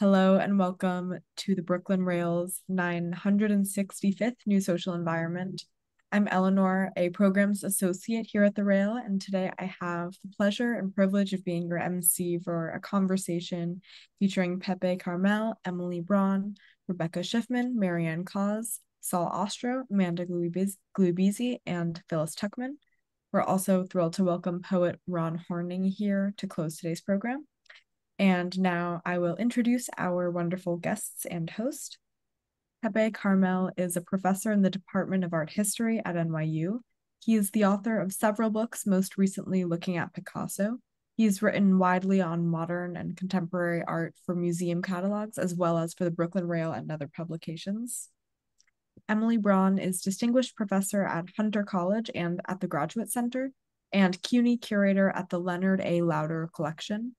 Hello and welcome to the Brooklyn Rails 965th New Social Environment. I'm Eleanor, a programs associate here at the Rail, and today I have the pleasure and privilege of being your MC for a conversation featuring Pepe Karmel, Emily Braun, Rebecca Schiffman, Mary Ann Caws, Saul Ostrow, Amanda Gluibizzi, and Phyllis Tuchman. We're also thrilled to welcome poet Ron Horning here to close today's program. And now I will introduce our wonderful guests and host. Pepe Karmel is a professor in the Department of Art History at NYU. He is the author of several books, most recently looking at Picasso. He's written widely on modern and contemporary art for museum catalogs, as well as for the Brooklyn Rail and other publications. Emily Braun is Distinguished Professor at Hunter College and at the Graduate Center, and CUNY Curator at the Leonard A. Lauder Collection.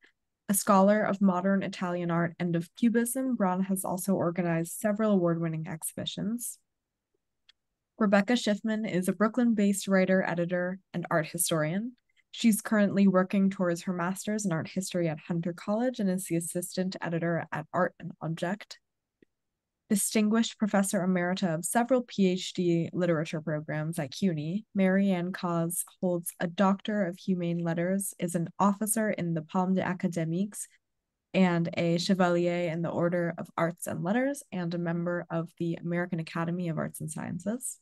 A scholar of modern Italian art and of Cubism, Braun has also organized several award winning exhibitions. Rebecca Schiffman is a Brooklyn based writer, editor, and art historian. She's currently working towards her master's in art history at Hunter College and is the assistant editor at Art and Object, Distinguished Professor Emerita of several PhD literature programs at CUNY, Mary Ann Caws holds a Doctor of Humane Letters, is an officer in the Palme des Académiques, and a Chevalier in the Order of Arts and Letters, and a member of the American Academy of Arts and Sciences.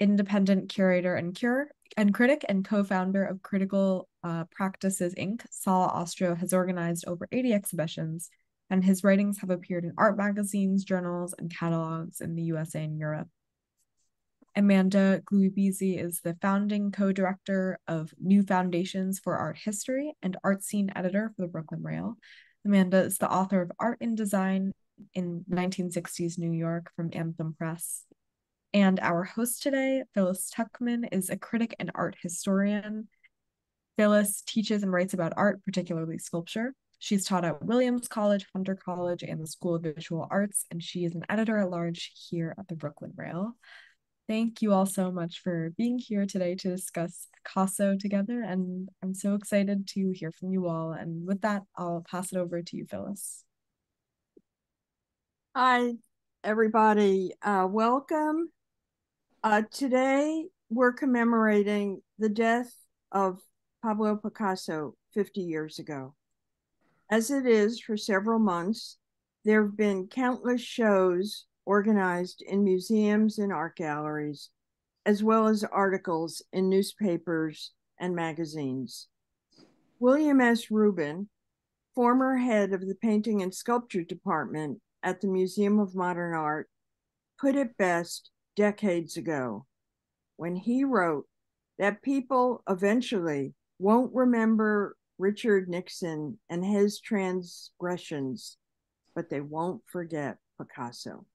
Independent curator and cure and critic and co-founder of Critical uh, Practices Inc., Saul Ostrow has organized over 80 exhibitions and his writings have appeared in art magazines, journals, and catalogs in the USA and Europe. Amanda Gluibizzi is the founding co-director of New Foundations for Art History and art scene editor for the Brooklyn Rail. Amanda is the author of Art in Design in 1960s New York from Anthem Press. And our host today, Phyllis Tuchman, is a critic and art historian. Phyllis teaches and writes about art, particularly sculpture. She's taught at Williams College, Hunter College, and the School of Visual Arts, and she is an editor at large here at the Brooklyn Rail. Thank you all so much for being here today to discuss Picasso together, and I'm so excited to hear from you all. And with that, I'll pass it over to you, Phyllis. Hi, everybody. Uh, welcome. Uh, today, we're commemorating the death of Pablo Picasso 50 years ago. As it is for several months, there have been countless shows organized in museums and art galleries, as well as articles in newspapers and magazines. William S. Rubin, former head of the painting and sculpture department at the Museum of Modern Art, put it best decades ago when he wrote that people eventually won't remember Richard Nixon and his transgressions, but they won't forget Picasso.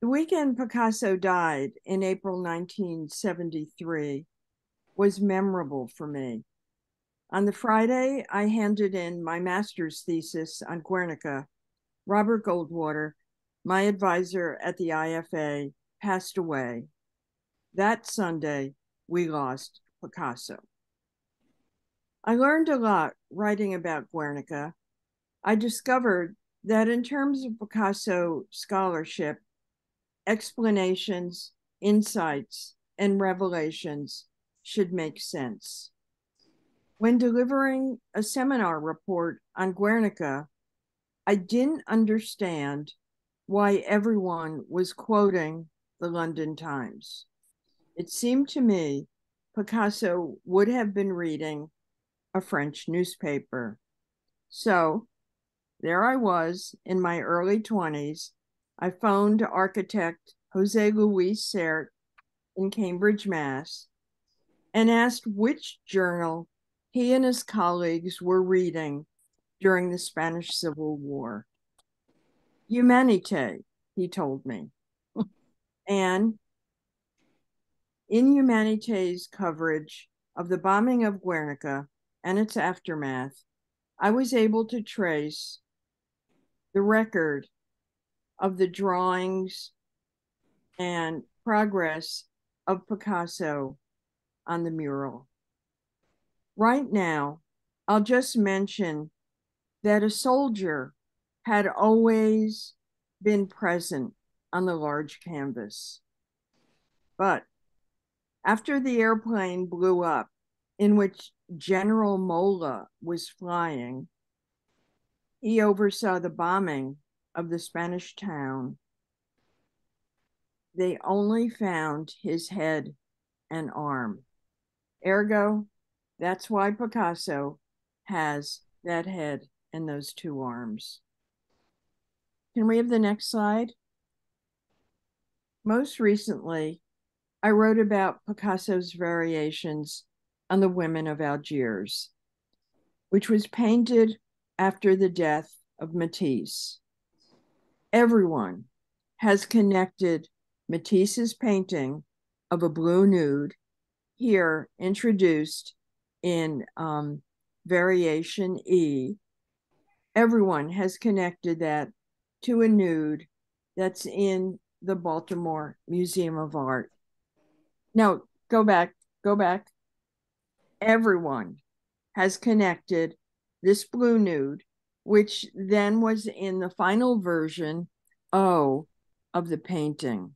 The weekend Picasso died in April 1973 was memorable for me. On the Friday, I handed in my master's thesis on Guernica. Robert Goldwater, my advisor at the IFA, passed away. That Sunday, we lost Picasso. I learned a lot writing about Guernica. I discovered that in terms of Picasso scholarship, explanations, insights, and revelations should make sense. When delivering a seminar report on Guernica, I didn't understand why everyone was quoting the London Times. It seemed to me Picasso would have been reading a French newspaper. So there I was in my early 20s. I phoned architect Jose Luis Sert in Cambridge, Mass, and asked which journal he and his colleagues were reading during the Spanish Civil War. Humanite, he told me. and in Humanite's coverage of the bombing of Guernica, and its aftermath, I was able to trace the record of the drawings and progress of Picasso on the mural. Right now, I'll just mention that a soldier had always been present on the large canvas. But after the airplane blew up, in which General Mola was flying, he oversaw the bombing of the Spanish town. They only found his head and arm. Ergo, that's why Picasso has that head and those two arms. Can we have the next slide? Most recently, I wrote about Picasso's variations on the women of Algiers, which was painted after the death of Matisse. Everyone has connected Matisse's painting of a blue nude, here introduced in um, variation E. Everyone has connected that to a nude that's in the Baltimore Museum of Art. Now, go back, go back. Everyone has connected this blue nude, which then was in the final version O of the painting.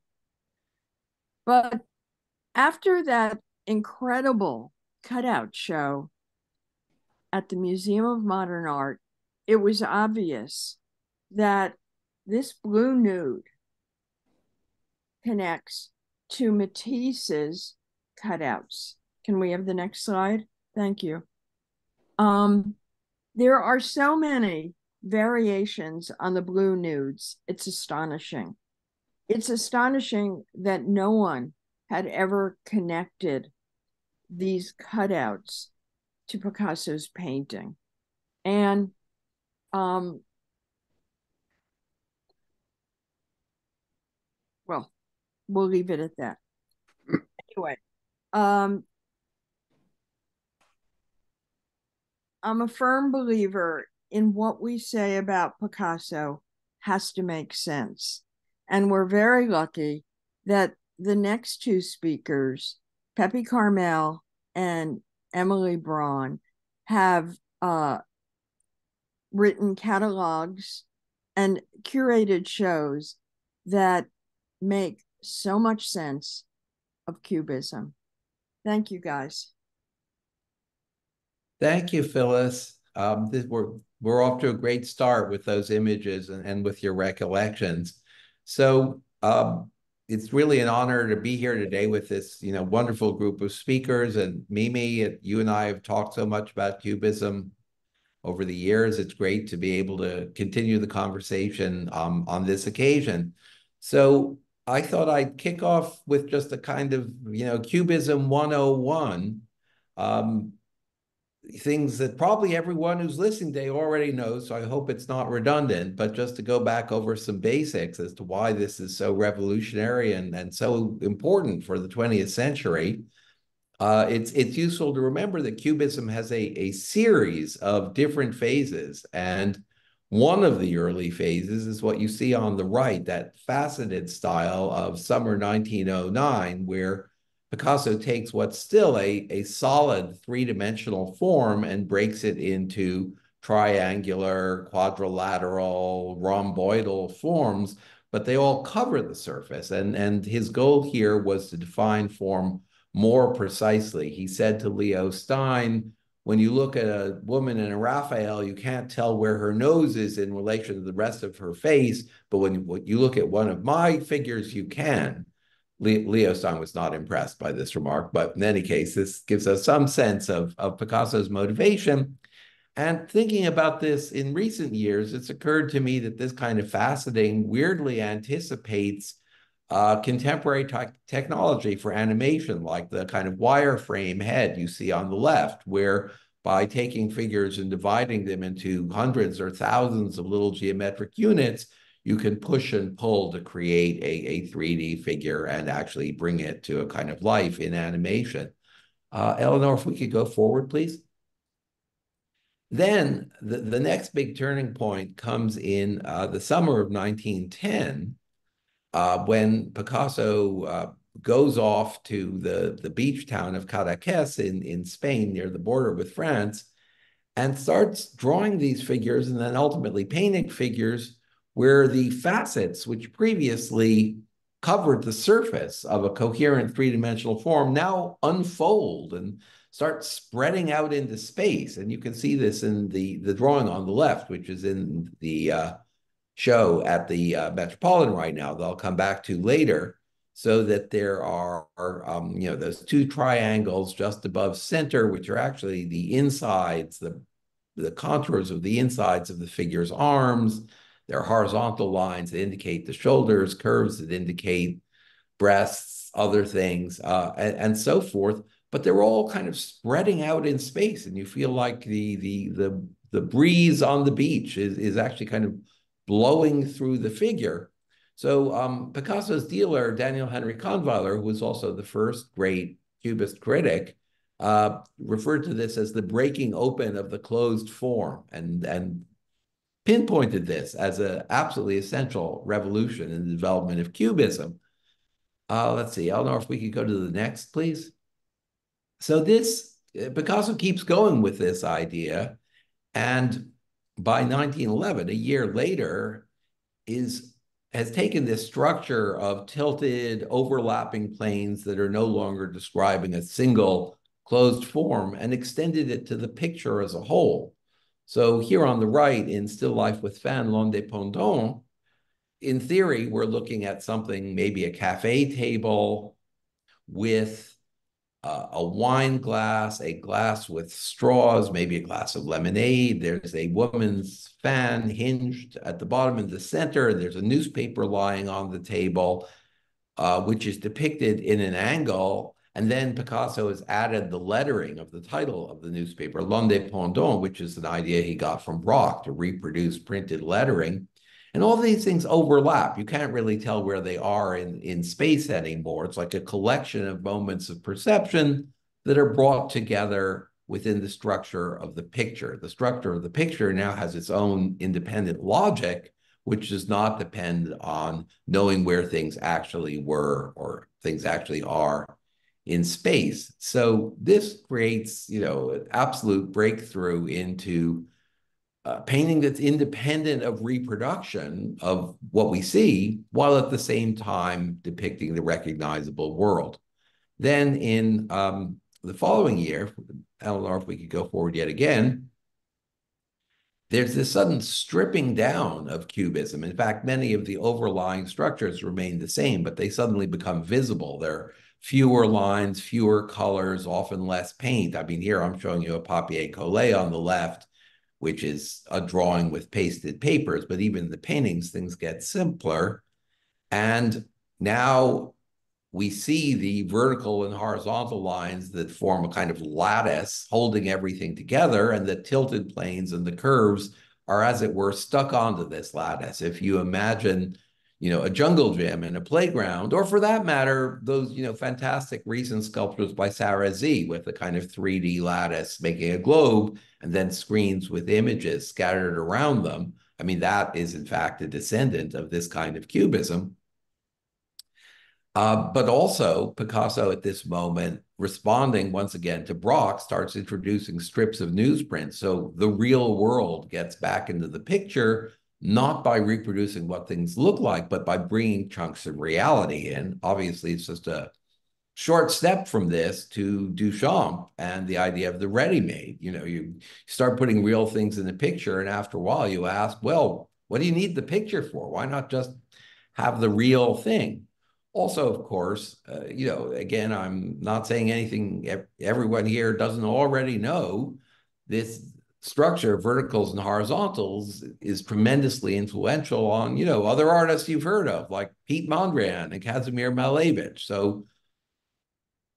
But after that incredible cutout show at the Museum of Modern Art, it was obvious that this blue nude connects to Matisse's cutouts. Can we have the next slide? Thank you. Um, there are so many variations on the blue nudes. It's astonishing. It's astonishing that no one had ever connected these cutouts to Picasso's painting. And um, well, we'll leave it at that. Anyway, um, I'm a firm believer in what we say about Picasso has to make sense. And we're very lucky that the next two speakers, Pepe Karmel and Emily Braun, have uh, written catalogs and curated shows that make so much sense of Cubism. Thank you, guys. Thank you, Phyllis. Um, this, we're we're off to a great start with those images and, and with your recollections. So um, it's really an honor to be here today with this you know wonderful group of speakers. And Mimi, you and I have talked so much about Cubism over the years. It's great to be able to continue the conversation um, on this occasion. So I thought I'd kick off with just a kind of you know Cubism 101. Um, things that probably everyone who's listening today already knows, so I hope it's not redundant, but just to go back over some basics as to why this is so revolutionary and, and so important for the 20th century. Uh, it's it's useful to remember that Cubism has a, a series of different phases. And one of the early phases is what you see on the right, that faceted style of summer 1909, where Picasso takes what's still a, a solid three-dimensional form and breaks it into triangular, quadrilateral, rhomboidal forms, but they all cover the surface. And, and his goal here was to define form more precisely. He said to Leo Stein, when you look at a woman in a Raphael, you can't tell where her nose is in relation to the rest of her face, but when you look at one of my figures, you can. Leo Stein was not impressed by this remark, but in any case, this gives us some sense of, of Picasso's motivation. And thinking about this in recent years, it's occurred to me that this kind of faceting weirdly anticipates uh, contemporary te technology for animation, like the kind of wireframe head you see on the left, where by taking figures and dividing them into hundreds or thousands of little geometric units, you can push and pull to create a, a 3D figure and actually bring it to a kind of life in animation. Uh, Eleanor, if we could go forward, please. Then the, the next big turning point comes in uh, the summer of 1910, uh, when Picasso uh, goes off to the, the beach town of Cadaqués in, in Spain near the border with France and starts drawing these figures and then ultimately painting figures where the facets, which previously covered the surface of a coherent three-dimensional form, now unfold and start spreading out into space. And you can see this in the, the drawing on the left, which is in the uh, show at the uh, Metropolitan right now that I'll come back to later, so that there are, um, you know, those two triangles just above center, which are actually the insides, the, the contours of the insides of the figure's arms. There are horizontal lines that indicate the shoulders, curves that indicate breasts, other things, uh, and, and so forth but they're all kind of spreading out in space, and you feel like the the the the breeze on the beach is is actually kind of blowing through the figure. So um, Picasso's dealer Daniel Henry Kahnweiler, who was also the first great Cubist critic, uh, referred to this as the breaking open of the closed form, and and pinpointed this as an absolutely essential revolution in the development of Cubism. Uh, let's see, Eleanor, if we could go to the next, please. So this Picasso keeps going with this idea, and by 1911, a year later, is has taken this structure of tilted, overlapping planes that are no longer describing a single closed form and extended it to the picture as a whole. So here on the right, in Still Life with Fan, L'Indépendant, in theory, we're looking at something, maybe a cafe table with uh, a wine glass, a glass with straws, maybe a glass of lemonade. There's a woman's fan hinged at the bottom in the center. There's a newspaper lying on the table, uh, which is depicted in an angle. And then Picasso has added the lettering of the title of the newspaper, L'Indépendant, which is an idea he got from Braque to reproduce printed lettering. And all these things overlap. You can't really tell where they are in, in space anymore. It's like a collection of moments of perception that are brought together within the structure of the picture. The structure of the picture now has its own independent logic, which does not depend on knowing where things actually were or things actually are in space. So this creates, you know, an absolute breakthrough into uh, painting that's independent of reproduction of what we see, while at the same time depicting the recognizable world. Then in um, the following year, I don't know if we could go forward yet again, there's this sudden stripping down of cubism. In fact, many of the overlying structures remain the same, but they suddenly become visible. There are fewer lines, fewer colors, often less paint. I mean, here I'm showing you a papier-collé on the left, which is a drawing with pasted papers, but even the paintings, things get simpler. And now we see the vertical and horizontal lines that form a kind of lattice holding everything together, and the tilted planes and the curves are, as it were, stuck onto this lattice. If you imagine you know, a jungle gym and a playground, or for that matter, those, you know, fantastic recent sculptures by Sarah Sze with a kind of 3D lattice making a globe and then screens with images scattered around them. I mean, that is in fact a descendant of this kind of cubism. Uh, but also Picasso at this moment, responding once again to Braque, starts introducing strips of newsprint. So the real world gets back into the picture not by reproducing what things look like, but by bringing chunks of reality in. Obviously, it's just a short step from this to Duchamp and the idea of the ready-made. You know, you start putting real things in the picture, and after a while, you ask, well, what do you need the picture for? Why not just have the real thing? Also, of course, uh, you know, again, I'm not saying anything everyone here doesn't already know. This structure, verticals and horizontals, is tremendously influential on, you know, other artists you've heard of, like Piet Mondrian and Kazimir Malevich. So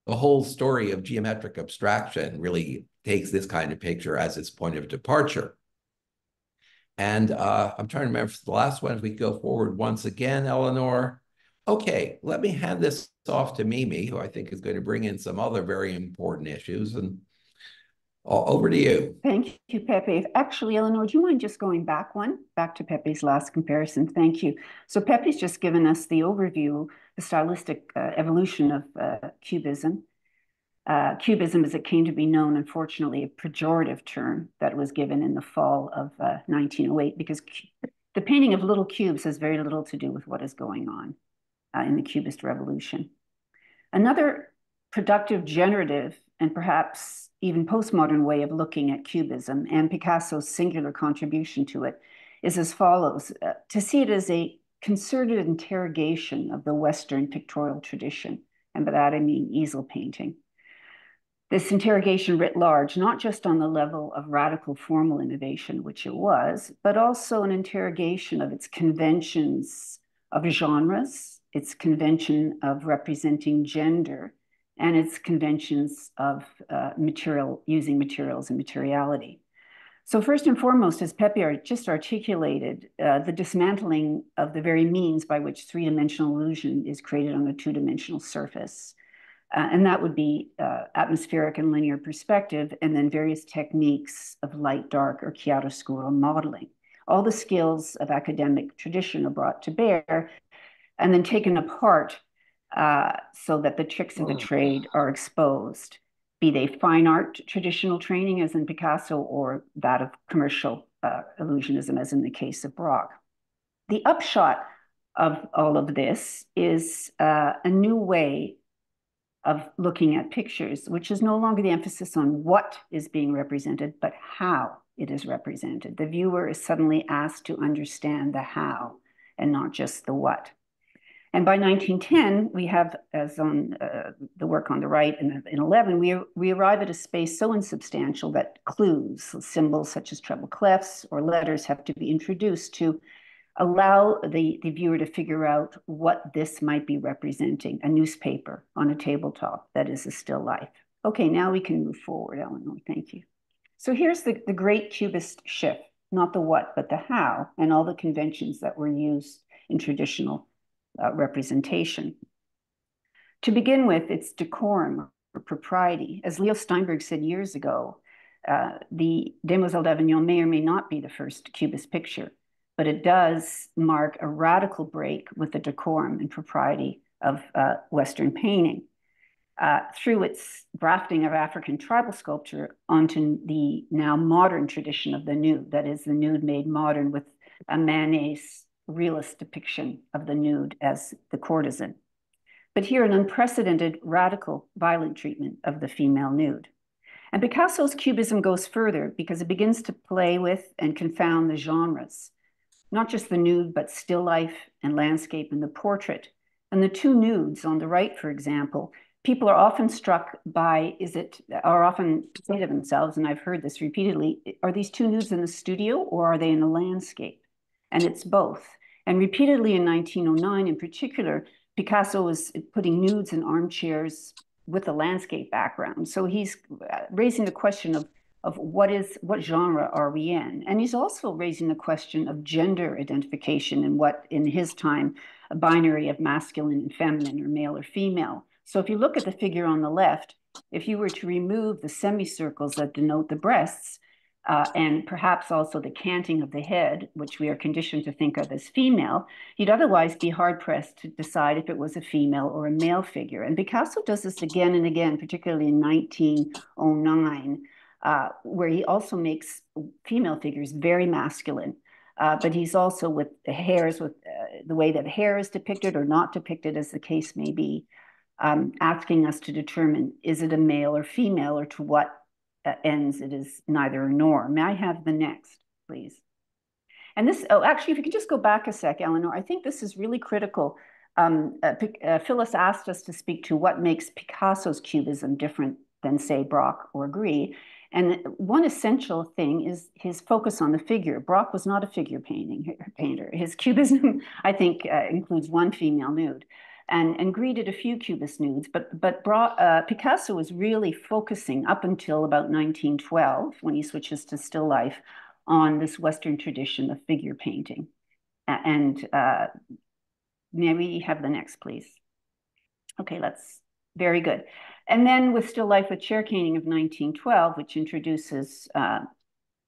the whole story of geometric abstraction really takes this kind of picture as its point of departure. And uh, I'm trying to remember the last one, if we go forward once again, Eleanor. Okay, let me hand this off to Mimi, who I think is going to bring in some other very important issues. And over to you. Thank you, Pepe. Actually, Eleanor, do you mind just going back one, back to Pepe's last comparison? Thank you. So Pepe's just given us the overview, the stylistic uh, evolution of uh, Cubism. Uh, cubism, as it came to be known, unfortunately, a pejorative term that was given in the fall of uh, 1908, because the painting of little cubes has very little to do with what is going on uh, in the Cubist revolution. Another productive, generative, and perhaps even postmodern way of looking at Cubism and Picasso's singular contribution to it is as follows uh, to see it as a concerted interrogation of the Western pictorial tradition. And by that I mean easel painting. This interrogation writ large, not just on the level of radical formal innovation, which it was, but also an interrogation of its conventions of genres, its convention of representing gender, and its conventions of uh, material, using materials and materiality. So first and foremost, as Pepe just articulated, uh, the dismantling of the very means by which three-dimensional illusion is created on a two-dimensional surface. Uh, and that would be uh, atmospheric and linear perspective, and then various techniques of light, dark, or chiaroscuro modeling. All the skills of academic tradition are brought to bear and then taken apart uh, so that the tricks of the trade are exposed be they fine art traditional training, as in Picasso, or that of commercial uh, illusionism, as in the case of Braque. The upshot of all of this is uh, a new way of looking at pictures, which is no longer the emphasis on what is being represented, but how it is represented. The viewer is suddenly asked to understand the how and not just the what. And by 1910, we have, as on uh, the work on the right in, in 11, we, we arrive at a space so insubstantial that clues, symbols such as treble clefs or letters have to be introduced to allow the, the viewer to figure out what this might be representing, a newspaper on a tabletop that is a still life. Okay, now we can move forward, Eleanor, thank you. So here's the, the great Cubist shift, not the what, but the how, and all the conventions that were used in traditional uh, representation. To begin with, it's decorum or propriety. As Leo Steinberg said years ago, uh, the Demoiselle d'Avignon may or may not be the first Cubist picture, but it does mark a radical break with the decorum and propriety of uh, Western painting. Uh, through its grafting of African tribal sculpture onto the now modern tradition of the nude, that is, the nude made modern with a Manet's realist depiction of the nude as the courtesan. But here, an unprecedented, radical, violent treatment of the female nude. And Picasso's cubism goes further because it begins to play with and confound the genres, not just the nude, but still life and landscape and the portrait. And the two nudes on the right, for example, people are often struck by is it, are often say to themselves, and I've heard this repeatedly, are these two nudes in the studio or are they in a landscape? And it's both. And repeatedly in 1909, in particular, Picasso was putting nudes in armchairs with a landscape background. So he's uh, raising the question of, of what is what genre are we in? And he's also raising the question of gender identification and what in his time a binary of masculine and feminine or male or female. So if you look at the figure on the left, if you were to remove the semicircles that denote the breasts, uh, and perhaps also the canting of the head, which we are conditioned to think of as female, he'd otherwise be hard pressed to decide if it was a female or a male figure. And Picasso does this again and again, particularly in 1909, uh, where he also makes female figures very masculine. Uh, but he's also with the hairs, with uh, the way that hair is depicted or not depicted, as the case may be, um, asking us to determine is it a male or female or to what uh, ends, it is neither nor. May I have the next, please? And this, oh, actually, if you could just go back a sec, Eleanor, I think this is really critical. Um, uh, uh, Phyllis asked us to speak to what makes Picasso's cubism different than, say, Braque or Gris. And one essential thing is his focus on the figure. Braque was not a figure painting painter. His cubism, I think, uh, includes one female nude and, and greeted a few Cubist nudes, but, but brought, uh, Picasso was really focusing up until about 1912, when he switches to still life, on this Western tradition of figure painting. And uh, may we have the next, please? Okay, let's, very good. And then with Still Life with Chair Caning of 1912, which introduces uh,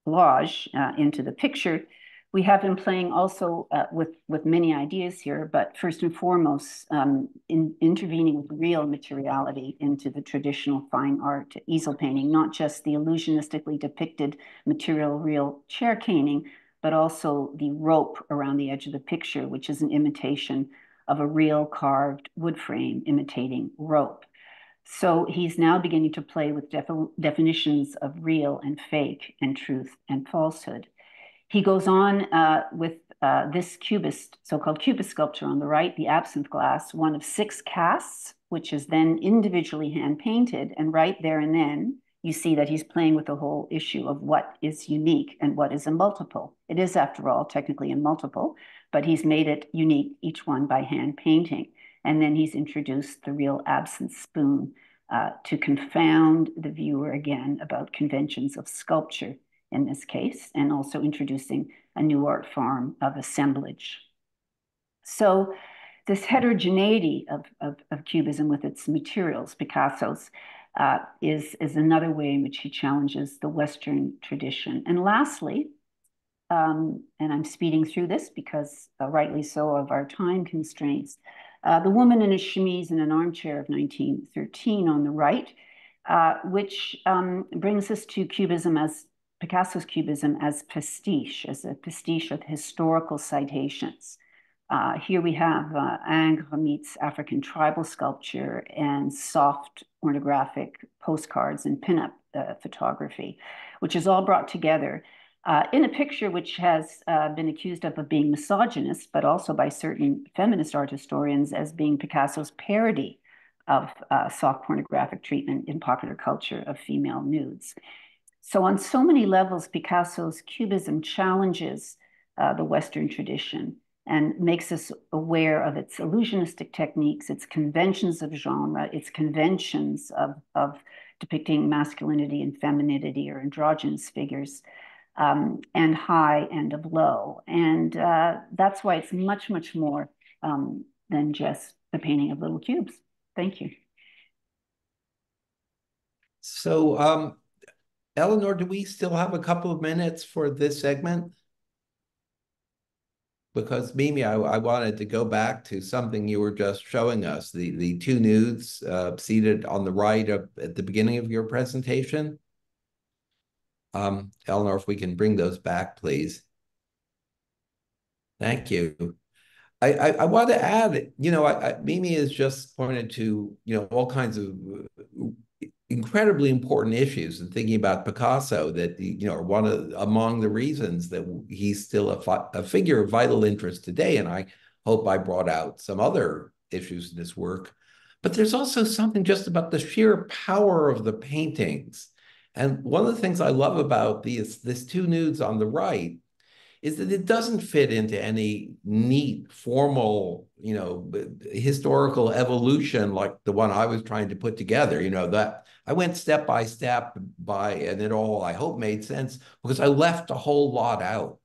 Lage uh, into the picture, we have been playing also uh, with, with many ideas here, but first and foremost, um, in intervening with real materiality into the traditional fine art easel painting, not just the illusionistically depicted material real chair caning, but also the rope around the edge of the picture, which is an imitation of a real carved wood frame imitating rope. So he's now beginning to play with defi definitions of real and fake and truth and falsehood. He goes on uh, with uh, this cubist, so-called cubist sculpture on the right, the absinthe glass, one of six casts, which is then individually hand-painted. And right there and then, you see that he's playing with the whole issue of what is unique and what is a multiple. It is, after all, technically a multiple, but he's made it unique, each one by hand painting. And then he's introduced the real absinthe spoon uh, to confound the viewer again about conventions of sculpture in this case, and also introducing a new art form of assemblage. So this heterogeneity of, of, of Cubism with its materials, Picasso's, uh, is, is another way in which he challenges the Western tradition. And lastly, um, and I'm speeding through this because uh, rightly so of our time constraints, uh, The Woman in a Chemise in an Armchair of 1913 on the right, uh, which um, brings us to Cubism as Picasso's Cubism as pastiche, as a pastiche of historical citations. Uh, here we have uh, Ingres meets African tribal sculpture and soft pornographic postcards and pinup uh, photography, which is all brought together uh, in a picture which has uh, been accused of, of being misogynist, but also by certain feminist art historians as being Picasso's parody of uh, soft pornographic treatment in popular culture of female nudes. So on so many levels, Picasso's Cubism challenges uh, the Western tradition and makes us aware of its illusionistic techniques, its conventions of genre, its conventions of, of depicting masculinity and femininity or androgynous figures, um, and high and of low. And uh, that's why it's much, much more um, than just the painting of little cubes. Thank you. So um, Eleanor, do we still have a couple of minutes for this segment? Because Mimi, I, I wanted to go back to something you were just showing us, the, the two nudes uh, seated on the right of, at the beginning of your presentation. Um, Eleanor, if we can bring those back, please. Thank you. I, I, I want to add, you know, I, I, Mimi has just pointed to, you know, all kinds of incredibly important issues and thinking about Picasso that you know are one of among the reasons that he's still a, a figure of vital interest today and I hope I brought out some other issues in his work. But there's also something just about the sheer power of the paintings. And one of the things I love about these this two nudes on the right is that it doesn't fit into any neat formal you know historical evolution like the one I was trying to put together you know that I went step by step by, and it all, I hope, made sense because I left a whole lot out.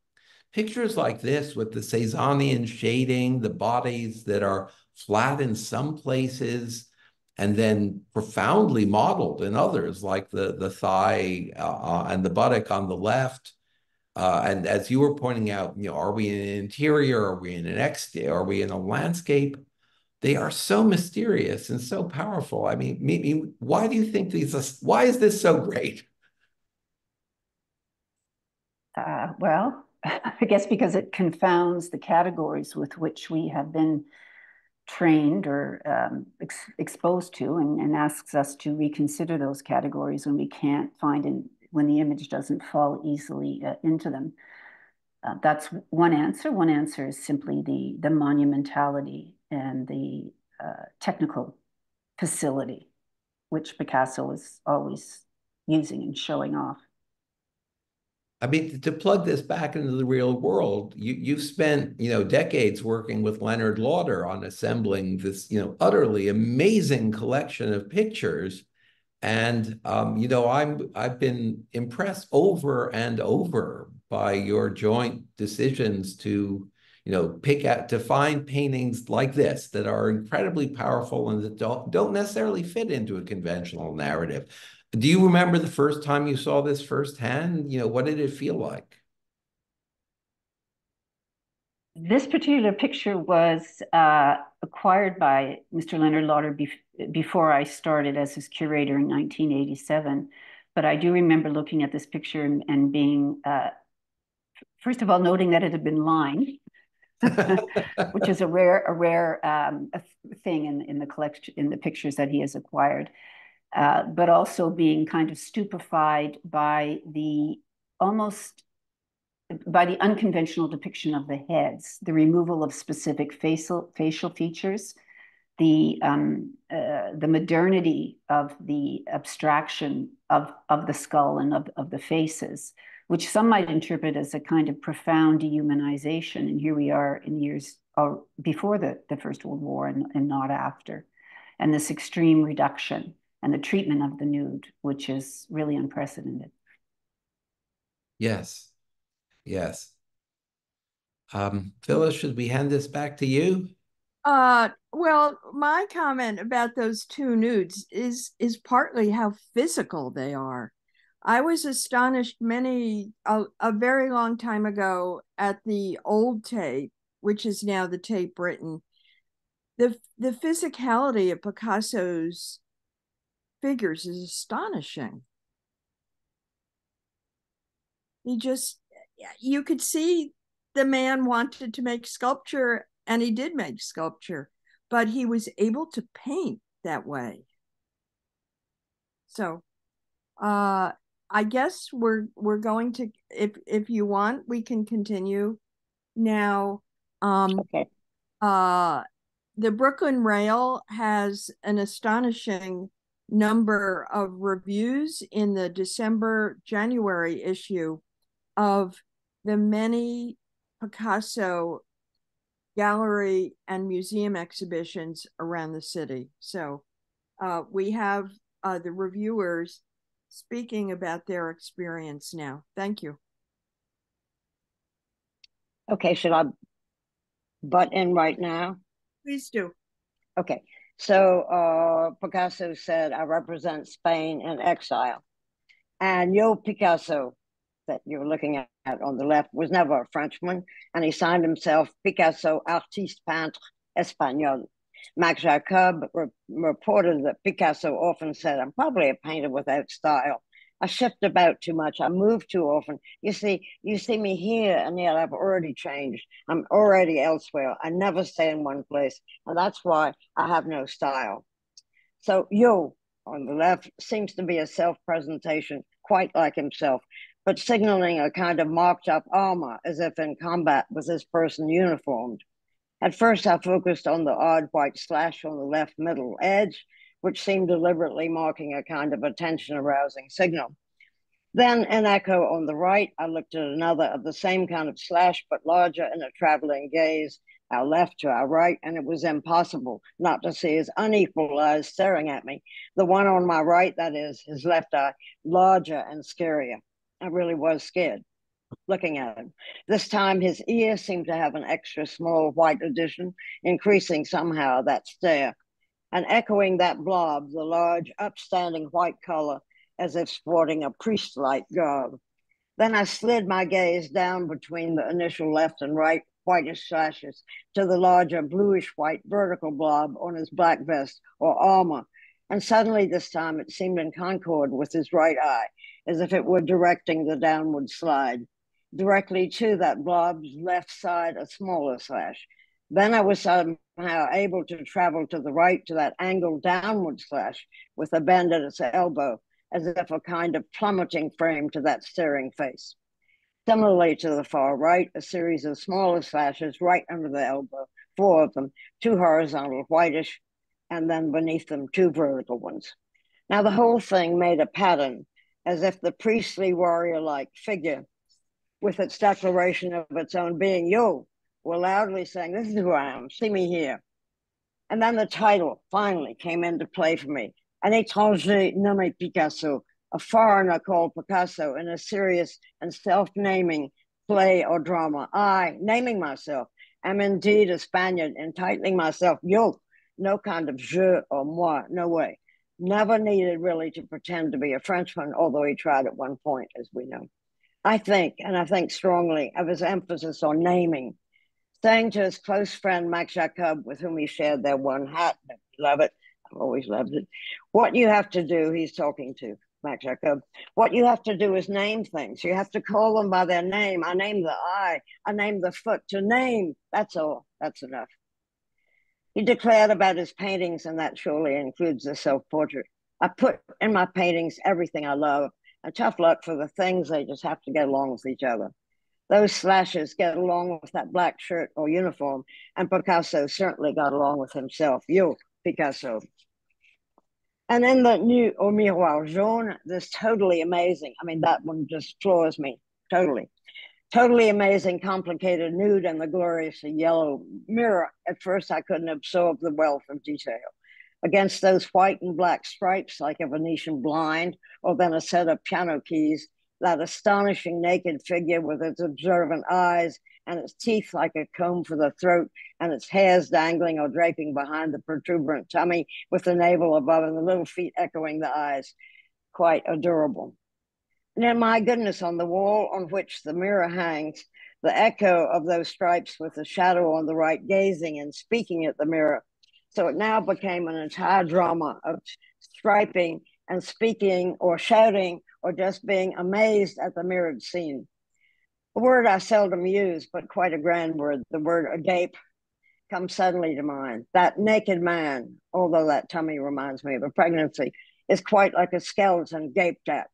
Pictures like this with the Cezannean shading, the bodies that are flat in some places, and then profoundly modeled in others, like the, the thigh uh, uh and the buttock on the left. Uh, and as you were pointing out, you know, are we in an interior? Are we in an exterior? Are we in a landscape? they are so mysterious and so powerful. I mean, maybe, why do you think these? Why is this so great? Uh, well, I guess because it confounds the categories with which we have been trained or um, ex exposed to, and, and, asks us to reconsider those categories when we can't find in, when the image doesn't fall easily uh, into them. Uh, that's one answer. One answer is simply the the monumentality and the uh, technical facility, which Picasso was always using and showing off. I mean, to plug this back into the real world, you you've spent you know decades working with Leonard Lauder on assembling this you know utterly amazing collection of pictures, and um, you know I'm I've been impressed over and over by your joint decisions to you know, pick out to find paintings like this that are incredibly powerful and that don't don't necessarily fit into a conventional narrative. Do you remember the first time you saw this firsthand? You know, what did it feel like? This particular picture was uh, acquired by Mr. Leonard Lauder be before I started as his curator in 1987. But I do remember looking at this picture and, and being, uh, first of all, noting that it had been lined, which is a rare, a rare um, thing in, in the collection, in the pictures that he has acquired. Uh, but also being kind of stupefied by the almost by the unconventional depiction of the heads, the removal of specific facial facial features, the um, uh, the modernity of the abstraction of of the skull and of, of the faces, which some might interpret as a kind of profound dehumanization. And here we are in years before the, the First World War and, and not after. And this extreme reduction and the treatment of the nude, which is really unprecedented. Yes. Yes. Um, Phyllis, should we hand this back to you? Uh, well, my comment about those two nudes is is partly how physical they are. I was astonished many a, a very long time ago at the old Tate, which is now the Tate Britain. The the physicality of Picasso's figures is astonishing. He just you could see the man wanted to make sculpture and he did make sculpture, but he was able to paint that way. So uh I guess we're we're going to if if you want we can continue now um okay. uh the Brooklyn Rail has an astonishing number of reviews in the December January issue of the many Picasso gallery and museum exhibitions around the city. So uh, we have uh, the reviewers speaking about their experience now. Thank you. Okay, should I butt in right now? Please do. Okay, so uh, Picasso said, I represent Spain in exile. And Yo Picasso that you're looking at on the left was never a Frenchman, and he signed himself Picasso Artiste Peintre Espagnol. Max Jacob re- reported that Picasso often said, I'm probably a painter without style. I shift about too much. I move too often. You see, you see me here, and yet I've already changed. I'm already elsewhere. I never stay in one place, and that's why I have no style. So, yo on the left seems to be a self presentation, quite like himself but signaling a kind of mocked up armor as if in combat with this person uniformed. At first, I focused on the odd white slash on the left middle edge, which seemed deliberately marking a kind of attention arousing signal. Then, an echo on the right, I looked at another of the same kind of slash, but larger in a traveling gaze, our left to our right, and it was impossible not to see his unequal eyes staring at me. The one on my right, that is, his left eye, larger and scarier. I really was scared looking at him. This time his ear seemed to have an extra small white addition, increasing somehow that stare. And echoing that blob, the large, upstanding white color, as if sporting a priest like garb. Then I slid my gaze down between the initial left and right whitish slashes to the larger bluish white vertical blob on his black vest or armor. And suddenly, this time, it seemed in concord with his right eye, as if it were directing the downward slide. Directly to that blob's left side, a smaller slash. Then I was somehow able to travel to the right to that angled downward slash with a bend at its elbow, as if a kind of plummeting frame to that staring face. Similarly to the far right, a series of smaller slashes right under the elbow, four of them, two horizontal whitish, and then beneath them, two vertical ones. Now, the whole thing made a pattern as if the priestly warrior like figure, with its declaration of its own being, you were loudly saying, This is who I am, see me here. And then the title finally came into play for me. An étranger nommé Picasso, a foreigner called Picasso, in a serious and self naming play or drama. I, naming myself, am indeed a Spaniard, entitling myself, yo, no kind of je or moi, no way never needed really to pretend to be a Frenchman, although he tried at one point, as we know. I think, and I think strongly, of his emphasis on naming. saying to his close friend Max Jacob, with whom he shared their one hat. Love it. I've always loved it. What you have to do, he's talking to Max Jacob. What you have to do is name things. You have to call them by their name. I name the eye. I name the foot. To name, that's all. That's enough. He declared about his paintings, and that surely includes the self portrait. I put in my paintings everything I love, and tough luck for the things, they just have to get along with each other. Those slashes get along with that black shirt or uniform, and Picasso certainly got along with himself. Yo, Picasso. And then the new Au Miroir Jaune, this totally amazing. I mean, that one just floors me totally. Totally amazing, complicated nude and the glorious yellow mirror. At first, I couldn't absorb the wealth of detail. Against those white and black stripes, like a Venetian blind, or then a set of piano keys, that astonishing naked figure with its observant eyes and its teeth like a comb for the throat and its hairs dangling or draping behind the protuberant tummy with the navel above and the little feet echoing the eyes. Quite adorable. Then, my goodness, on the wall on which the mirror hangs, the echo of those stripes with the shadow on the right gazing and speaking at the mirror. So it now became an entire drama of striping and speaking or shouting or just being amazed at the mirrored scene. A word I seldom use, but quite a grand word, the word agape, comes suddenly to mind. That naked man, although that tummy reminds me of a pregnancy, is quite like a skeleton gaped at.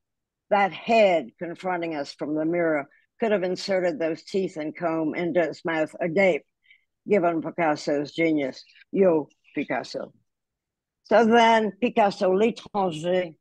That head confronting us from the mirror could have inserted those teeth and comb into its mouth agape, given Picasso's genius. Yo, Picasso. So then, Picasso, l'étranger,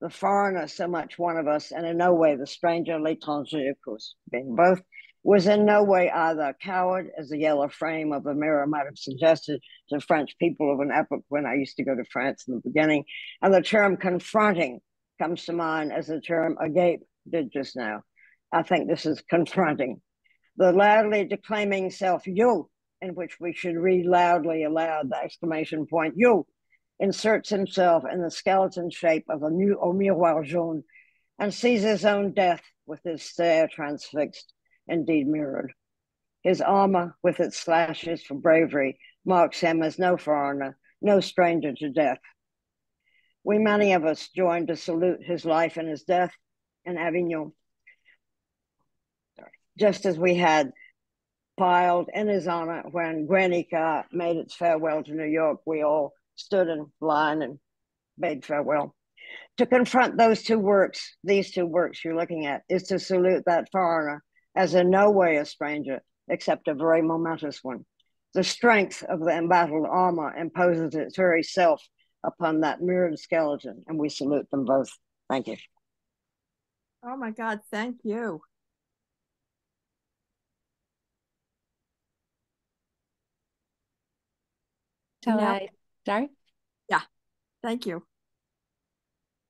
the foreigner so much one of us, and in no way the stranger, l'étranger, of course, being both, was in no way either a coward, as the yellow frame of a mirror might have suggested to French people of an epoch when I used to go to France in the beginning. And the term confronting comes to mind as the term agape did just now. I think this is confronting. The loudly declaiming self, you, in which we should read loudly aloud the exclamation point, you, inserts himself in the skeleton shape of a new au miroir jaune and sees his own death with his stare transfixed, indeed mirrored. His armor, with its slashes for bravery, marks him as no foreigner, no stranger to death. We, many of us, joined to salute his life and his death in Avignon, just as we had filed in his honor when Guernica made its farewell to New York. We all stood in line and bade farewell. To confront those two works, these two works you're looking at, is to salute that foreigner as in no way a stranger, except a very momentous one. The strength of the embattled armor imposes its very self upon that mirrored skeleton, and we salute them both. Thank you. Oh my God, thank you. Shall Now- I start? Yeah, thank you.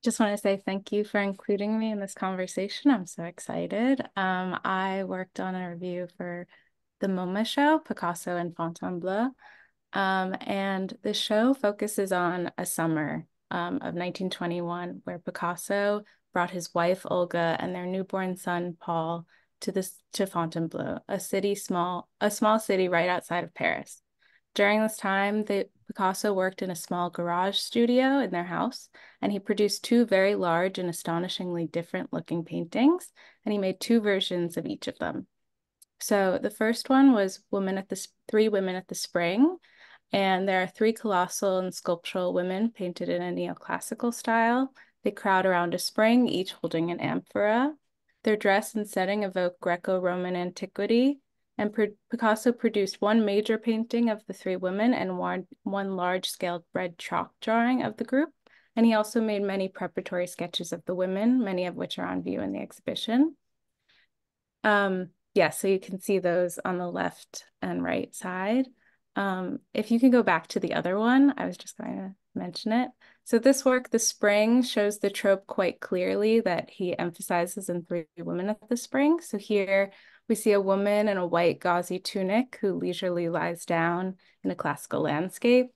Just want to say thank you for including me in this conversation. I'm so excited. Um, I worked on a review for the MoMA show, Picasso and Fontainebleau. Um, and the show focuses on a summer um, of 1921 where Picasso brought his wife Olga and their newborn son Paul to this to Fontainebleau, a city small a small city right outside of Paris. During this time, the Picasso worked in a small garage studio in their house, and he produced two very large and astonishingly different looking paintings, and he made two versions of each of them. So the first one was Women at the Three Women at the Spring, and there are three colossal and sculptural women painted in a neoclassical style. They crowd around a spring, each holding an amphora. Their dress and setting evoke Greco-Roman antiquity, and Picasso produced one major painting of the three women and one, one large-scale red chalk drawing of the group. And he also made many preparatory sketches of the women, many of which are on view in the exhibition. Um, yeah, so you can see those on the left and right side. Um, if you can go back to the other one, I was just going to mention it. So this work, The Spring, shows the trope quite clearly that he emphasizes in Three Women at the Spring. So here we see a woman in a white gauzy tunic who leisurely lies down in a classical landscape.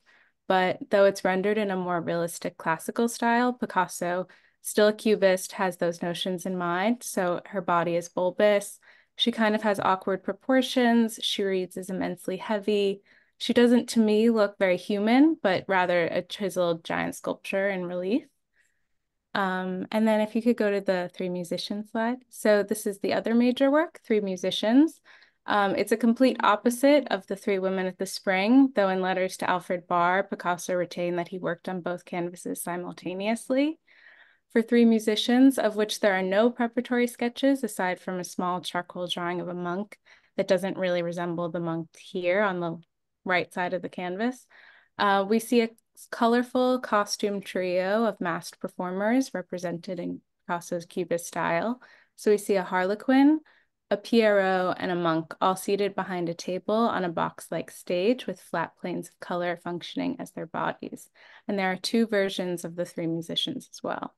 But though it's rendered in a more realistic classical style, Picasso, still a cubist, has those notions in mind. So her body is bulbous, She kind of has awkward proportions. She reads as immensely heavy. She doesn't, to me, look very human, but rather a chiseled giant sculpture in relief. Um, and then if you could go to the three musicians slide. So this is the other major work, Three Musicians. Um, it's a complete opposite of the Three Women at the Spring, though in letters to Alfred Barr, Picasso retained that he worked on both canvases simultaneously. For Three Musicians, of which there are no preparatory sketches aside from a small charcoal drawing of a monk that doesn't really resemble the monk here on the right side of the canvas, uh, we see a colorful costume trio of masked performers represented in Picasso's Cubist style. So we see a harlequin, a Pierrot, and a monk all seated behind a table on a box-like stage with flat planes of color functioning as their bodies. And there are two versions of the three musicians as well.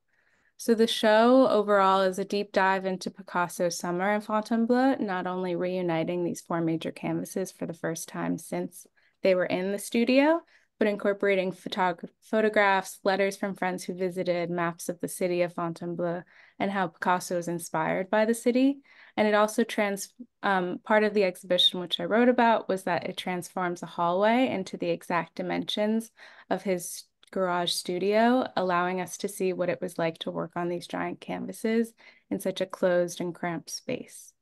So the show overall is a deep dive into Picasso's summer in Fontainebleau, not only reuniting these four major canvases for the first time since they were in the studio, but incorporating photog photographs, letters from friends who visited, maps of the city of Fontainebleau, and how Picasso was inspired by the city. And it also trans um, part of the exhibition, which I wrote about, was that it transforms a hallway into the exact dimensions of his garage studio, allowing us to see what it was like to work on these giant canvases in such a closed and cramped space.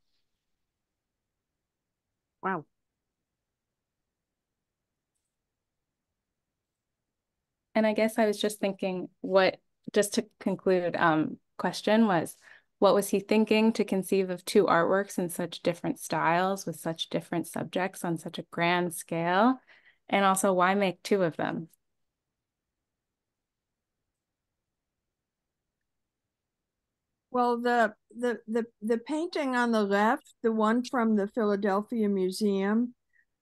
Wow. And I guess I was just thinking what, just to conclude, um, question was, what was he thinking to conceive of two artworks in such different styles with such different subjects on such a grand scale? And also, why make two of them? Well, the the the the painting on the left, the one from the Philadelphia Museum,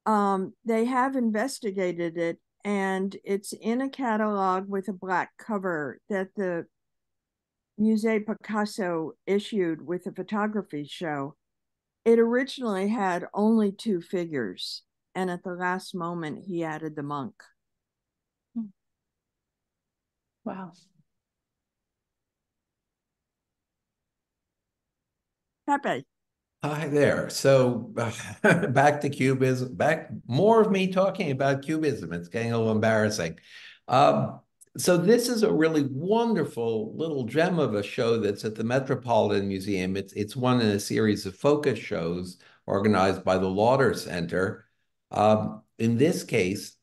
um, they have investigated it and it's in a catalog with a black cover that the Musée Picasso issued with a photography show. It originally had only two figures, and at the last moment, he added the monk. Hmm. Wow. Pepe. Hi there. So back to Cubism, back more of me talking about Cubism. It's getting a little embarrassing. Um, so this is a really wonderful little gem of a show that's at the Metropolitan Museum. It's it's one in a series of focus shows organized by the Lauder Center. Um, in this case,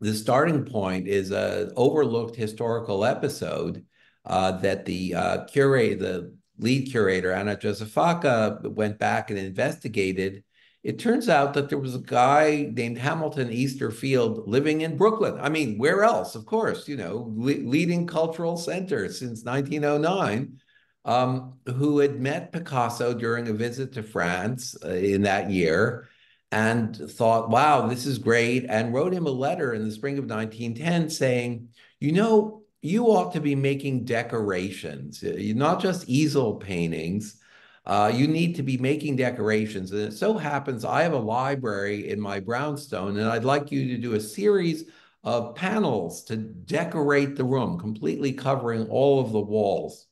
the starting point is a overlooked historical episode uh, that the uh, curate, the lead curator, Anna Jozefacka, went back and investigated, it turns out that there was a guy named Hamilton Easter Field living in Brooklyn. I mean, where else? Of course, you know, le leading cultural center since 1909, um, who had met Picasso during a visit to France uh, in that year and thought, wow, this is great, and wrote him a letter in the spring of 1910 saying, you know, you ought to be making decorations, uh, not just easel paintings. Uh, you need to be making decorations. And it so happens I have a library in my brownstone, and I'd like you to do a series of panels to decorate the room, completely covering all of the walls.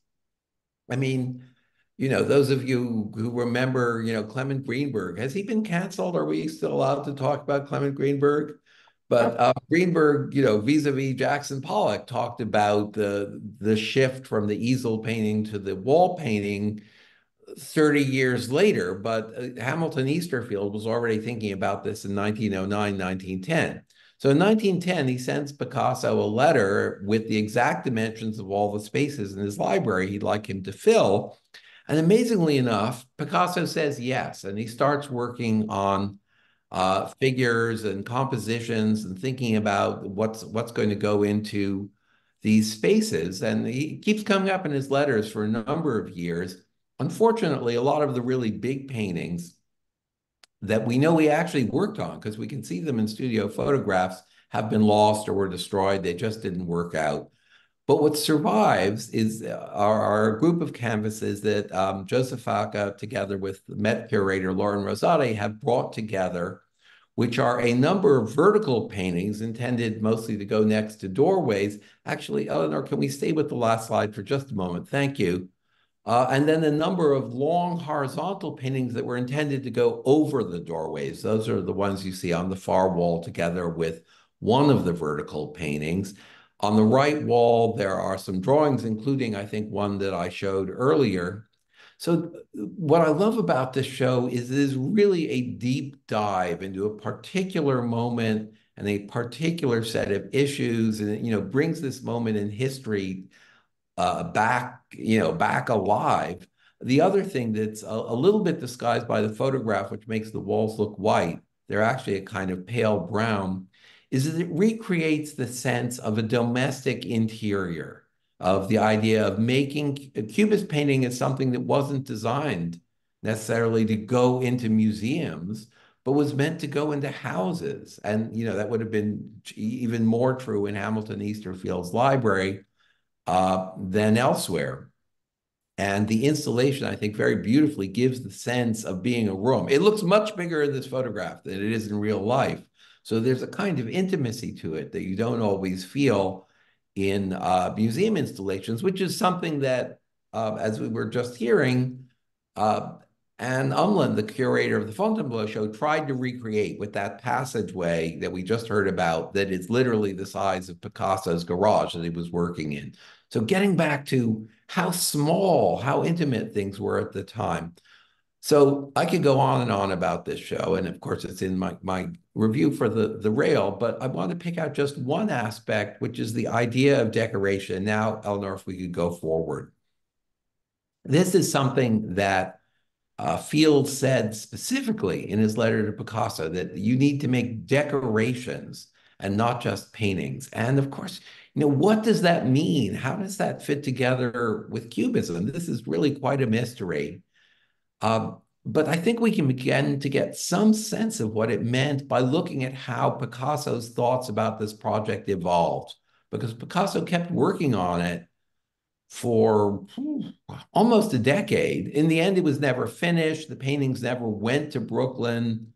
I mean, you know, those of you who remember, you know, Clement Greenberg, has he been canceled? Are we still allowed to talk about Clement Greenberg? But uh, Greenberg, you know, vis-a-vis Jackson Pollock, talked about the the shift from the easel painting to the wall painting 30 years later. But uh, Hamilton Easter Field was already thinking about this in 1909, 1910. So in 1910, he sends Picasso a letter with the exact dimensions of all the spaces in his library he'd like him to fill. And amazingly enough, Picasso says yes, and he starts working on uh, figures and compositions and thinking about what's what's going to go into these spaces. And he keeps coming up in his letters for a number of years. Unfortunately, a lot of the really big paintings that we know he actually worked on, because we can see them in studio photographs, have been lost or were destroyed. They just didn't work out. But what survives is our, our group of canvases that um, Jozefacka, together with the Met curator Lauren Rosati, have brought together, which are a number of vertical paintings intended mostly to go next to doorways. Actually, Eleanor, can we stay with the last slide for just a moment? Thank you. Uh, and then a number of long horizontal paintings that were intended to go over the doorways. Those are the ones you see on the far wall together with one of the vertical paintings. On the right wall, there are some drawings, including, I think, one that I showed earlier. So what I love about this show is it is really a deep dive into a particular moment and a particular set of issues, and you know, brings this moment in history uh, back, you know, back alive. The other thing that's a, a, little bit disguised by the photograph, which makes the walls look white, they're actually a kind of pale brown, is that it recreates the sense of a domestic interior, of the idea of making a cubist painting is something that wasn't designed necessarily to go into museums, but was meant to go into houses. And, you know, that would have been even more true in Hamilton Easter Field's library uh, than elsewhere. And the installation, I think, very beautifully gives the sense of being a room. It looks much bigger in this photograph than it is in real life. So there's a kind of intimacy to it that you don't always feel in uh, museum installations, which is something that, uh, as we were just hearing, uh, Anne Umland, the curator of the Fontainebleau show, tried to recreate with that passageway that we just heard about, that is literally the size of Picasso's garage that he was working in. So getting back to how small, how intimate things were at the time. So I could go on and on about this show, and of course it's in my, my review for the, the rail, but I want to pick out just one aspect, which is the idea of decoration. Now, Eleanor, if we could go forward. This is something that uh, Field said specifically in his letter to Picasso that you need to make decorations and not just paintings. And of course, you know, what does that mean? How does that fit together with Cubism? This is really quite a mystery. Um, but I think we can begin to get some sense of what it meant by looking at how Picasso's thoughts about this project evolved, because Picasso kept working on it for hmm, almost a decade. In the end, it was never finished. The paintings never went to Brooklyn.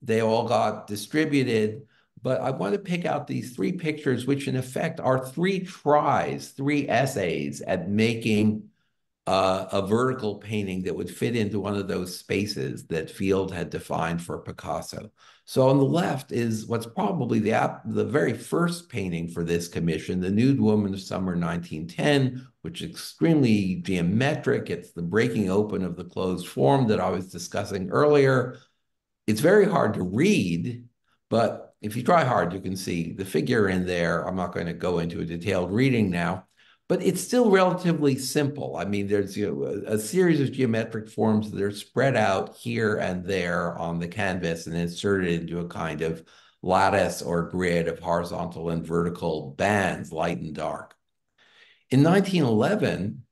They all got distributed. But I want to pick out these three pictures, which in effect are three tries, three essays at making uh, a vertical painting that would fit into one of those spaces that Field had defined for Picasso. So on the left is what's probably the, the very first painting for this commission, The Nude Woman of Summer 1910, which is extremely geometric. It's the breaking open of the closed form that I was discussing earlier. It's very hard to read, but if you try hard, you can see the figure in there. I'm not going to go into a detailed reading now, but it's still relatively simple. I mean, there's you know, a, a, series of geometric forms that are spread out here and there on the canvas and inserted into a kind of lattice or grid of horizontal and vertical bands, light and dark. In 1911,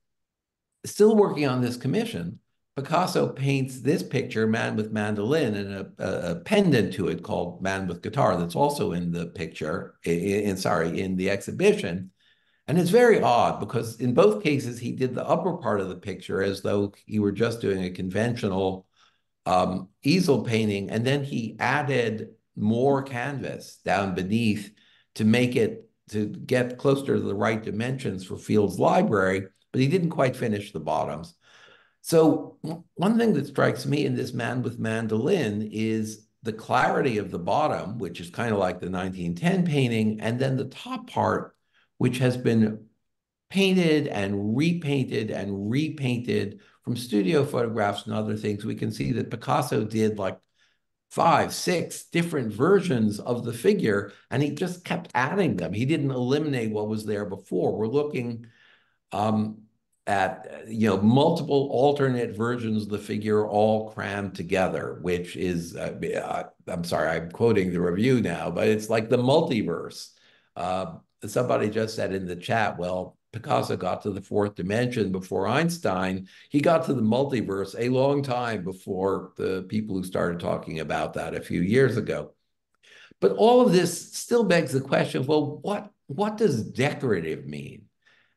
still working on this commission, Picasso paints this picture, Man with Mandolin, and a, a, a, pendant to it called Man with Guitar that's also in the picture, in, in, sorry, in the exhibition. And it's very odd because in both cases, he did the upper part of the picture as though he were just doing a conventional um, easel painting. And then he added more canvas down beneath to make it, to get closer to the right dimensions for Field's library, but he didn't quite finish the bottoms. So one thing that strikes me in this man with mandolin is the clarity of the bottom, which is kind of like the 1910 painting, and then the top part, which has been painted and repainted and repainted from studio photographs and other things. We can see that Picasso did like five, six different versions of the figure, and he just kept adding them. He didn't eliminate what was there before. We're looking um, at you know multiple alternate versions of the figure all crammed together which is uh, i'm sorry i'm quoting the review now but it's like the multiverse uh, somebody just said in the chat well picasso got to the fourth dimension before einstein. He got to the multiverse a long time before the people who started talking about that a few years ago. But all of this still begs the question well what what does decorative mean?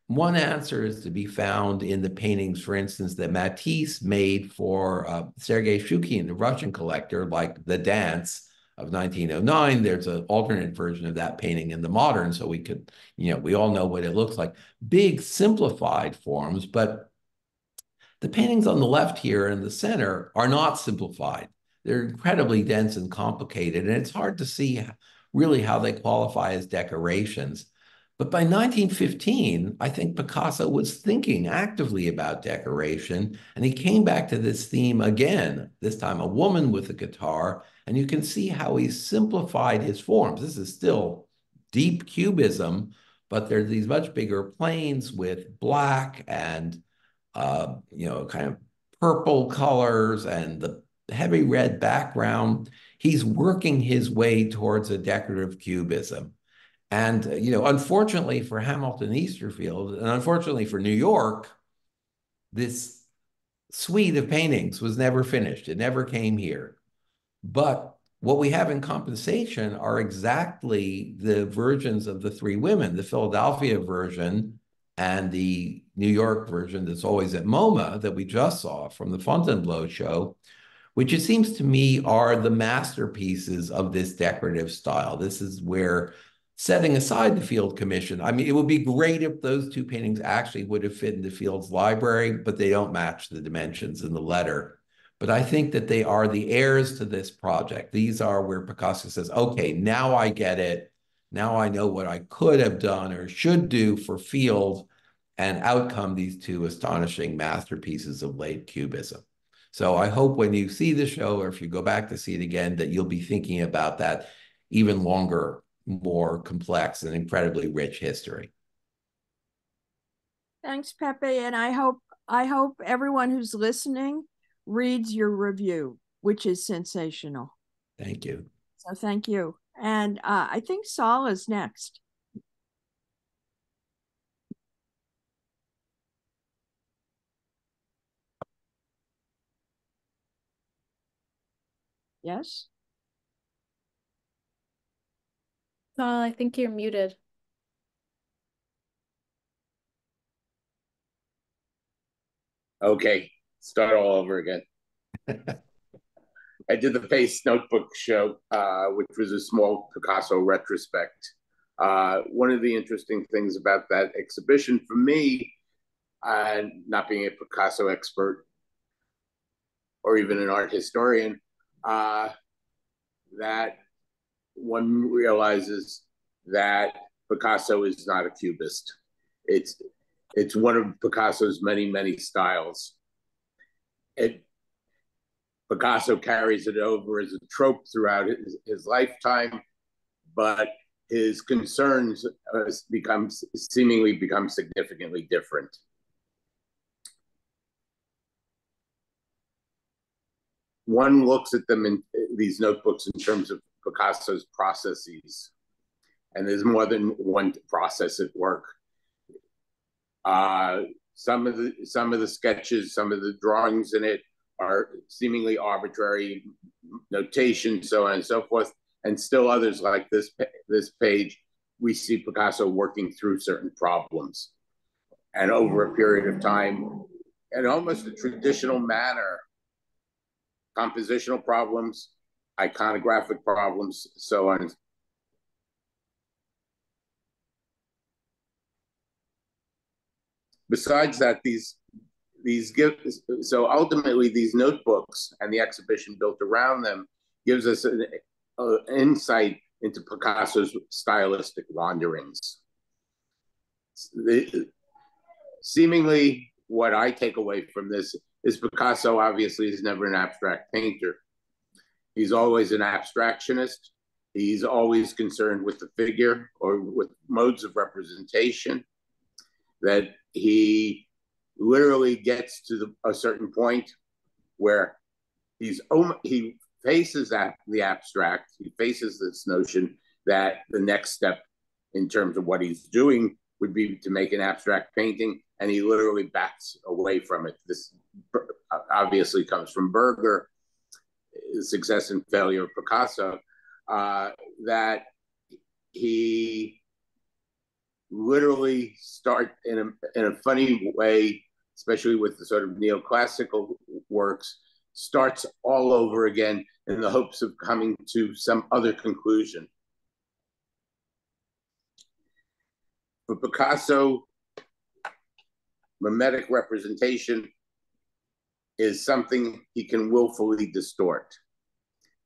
One answer is to be found in the paintings, for instance, that Matisse made for uh, Sergei Shchukin, the Russian collector, like The Dance of 1909. There's an alternate version of that painting in the modern, so we could, you know, we all know what it looks like. Big simplified forms, but The paintings on the left here in the center are not simplified. They're incredibly dense and complicated, and it's hard to see really how they qualify as decorations. But by 1915, I think Picasso was thinking actively about decoration, and he came back to this theme again, this time a woman with a guitar, and you can see how he simplified his forms. This is still deep cubism, but there's these much bigger planes with black and, uh, you know, kind of purple colors and the heavy red background. He's working his way towards a decorative cubism. And, you know, unfortunately for Hamilton Easter Field, and unfortunately for New York, this suite of paintings was never finished. It never came here. But what we have in compensation are exactly the versions of the three women, the Philadelphia version and the New York version that's always at MoMA that we just saw from the Fontainebleau show, which it seems to me are the masterpieces of this decorative style. This is where setting aside the Field Commission, I mean, it would be great if those two paintings actually would have fit in the Field's library, but they don't match the dimensions in the letter. But I think that they are the heirs to this project. These are where Picasso says, okay, now I get it. Now I know what I could have done or should do for Field, and out come these two astonishing masterpieces of late Cubism. So I hope when you see the show, or if you go back to see it again, that you'll be thinking about that even longer more complex and incredibly rich history. Thanks, Pepe, and I hope I hope everyone who's listening reads your review, which is sensational. Thank you. So thank you. And uh, I think Saul is next. Yes. Saul, I think you're muted. Okay, start all over again. I did the Pace Notebook show, uh, which was a small Picasso retrospect. Uh, one of the interesting things about that exhibition for me, uh, not being a Picasso expert or even an art historian, uh, that one realizes that Picasso is not a cubist. It's it's one of Picasso's many many styles. It Picasso carries it over as a trope throughout his, his lifetime, but his concerns uh, become seemingly become significantly different. One looks at them in these notebooks in terms of Picasso's processes, and there's more than one process at work. Uh, some of the some of the sketches, some of the drawings in it are seemingly arbitrary notation, so on and so forth, and still others like this this page, we see Picasso working through certain problems, and over a period of time, in almost a traditional manner, compositional problems, iconographic problems, so on. Besides that, these these give so ultimately these notebooks and the exhibition built around them gives us an, insight into Picasso's stylistic wanderings. The, seemingly, what I take away from this is Picasso obviously is never an abstract painter. He's always an abstractionist. He's always concerned with the figure or with modes of representation. That he literally gets to the, a certain point where he's he faces that the abstract. He faces this notion that the next step in terms of what he's doing would be to make an abstract painting, and he literally backs away from it. This obviously comes from Berger, success and failure of Picasso, uh, that he literally start in a, in a funny way, especially with the sort of neoclassical works, starts all over again in the hopes of coming to some other conclusion. For Picasso, mimetic representation is something he can willfully distort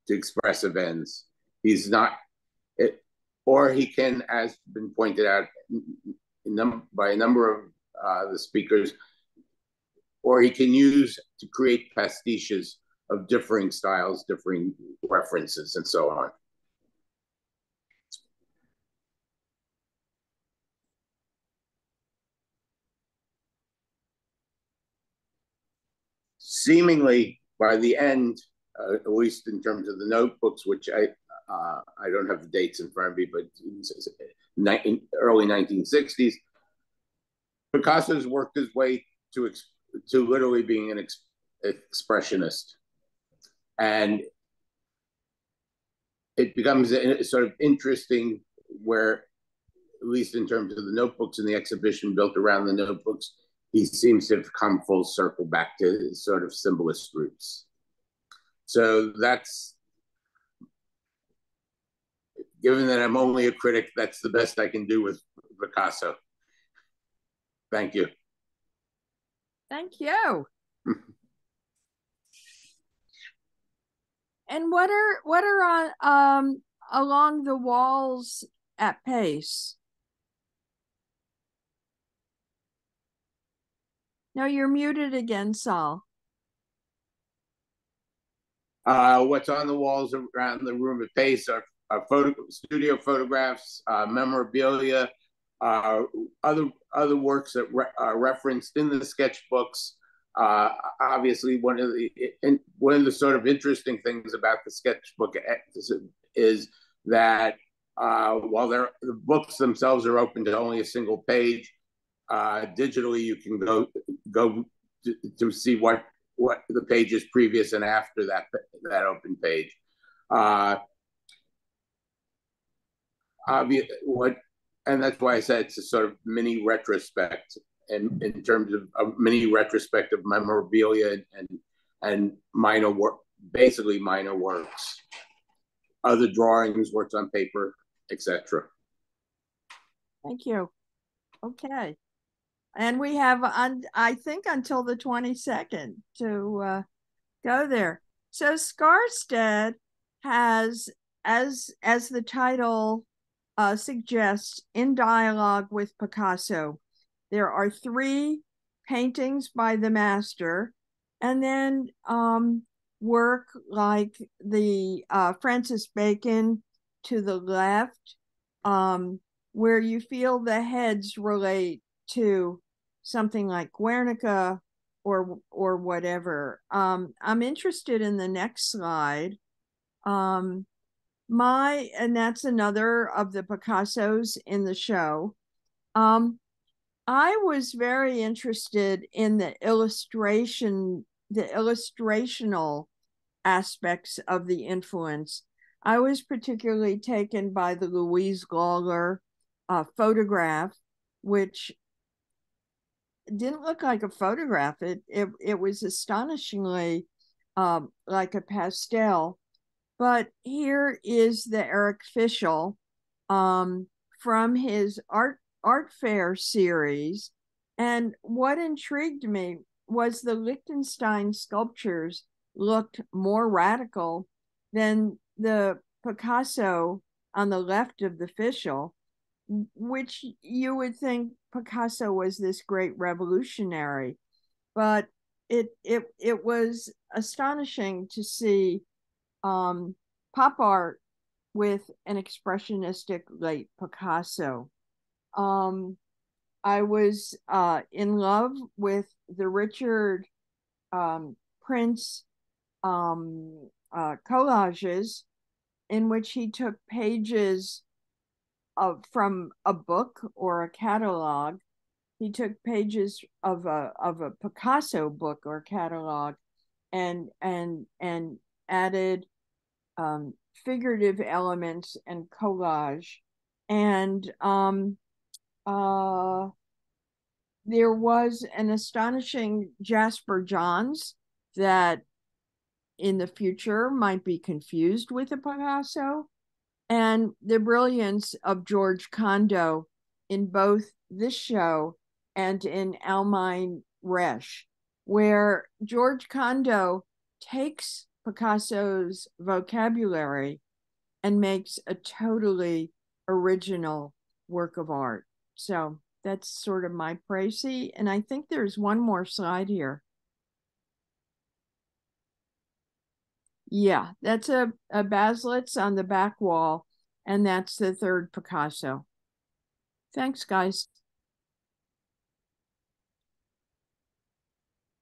to expressive ends. He's not, or he can, as been pointed out by a number of uh, the speakers, or he can use to create pastiches of differing styles, differing references, and so on. Seemingly, by the end, uh, at least in terms of the notebooks, which I uh, I don't have the dates in front of me, but in early 1960s, Picasso's worked his way to to literally being an ex expressionist, and it becomes sort of interesting where, at least in terms of the notebooks and the exhibition built around the notebooks, he seems to have come full circle back to sort of symbolist roots. So that's given that I'm only a critic, that's the best I can do with Picasso. Thank you. Thank you. and what are what are on um along the walls at Pace? No, you're muted again, Saul. Uh, what's on the walls around the room at Pace are, are photo, studio photographs, uh, memorabilia, uh, other other works that re- are referenced in the sketchbooks. Uh, obviously, one of the in, one of the sort of interesting things about the sketchbook is that uh, while the books themselves are open to only a single page, uh, digitally you can go go to, to, see what what the pages previous and after that that open page. Obvious what and that's why I said it's a sort of mini retrospect in, in terms of a mini retrospect of memorabilia and and minor work, basically minor works, other drawings, works on paper, etc. Thank you. Okay, and we have on I think until the twenty second to uh, go there. So Skarstedt has as as the title uh, suggests in dialogue with Picasso. There are three paintings by the master, and then um, work like the uh, Francis Bacon to the left, um, where you feel the heads relate to something like Guernica or or whatever. Um, I'm interested in the next slide. Um, my and that's another of the picassos in the show. Um i was very interested in the illustration the illustrational aspects of the influence. I was particularly taken by the louise lawler uh, photograph which didn't look like a photograph. It it, it was astonishingly um, like a pastel but here is the Eric Fischl um, from his art art fair series. And what intrigued me was the Lichtenstein sculptures looked more radical than the Picasso on the left of the Fischl, which you would think Picasso was this great revolutionary. But it it it was astonishing to see um, pop art with an expressionistic late Picasso. Um, I was uh, in love with the Richard um, Prince um, uh, collages, in which he took pages of from a book or a catalog. He took pages of a of a Picasso book or catalog, and and and added um, figurative elements and collage. And um, uh, there was an astonishing Jasper Johns that in the future might be confused with a Picasso, and the brilliance of George Condo in both this show and in Almine Rech where George Condo takes Picasso's vocabulary and makes a totally original work of art. So that's sort of my précis. And I think there's one more slide here. Yeah, that's a, a baselitz on the back wall, and that's the third Picasso. Thanks, guys.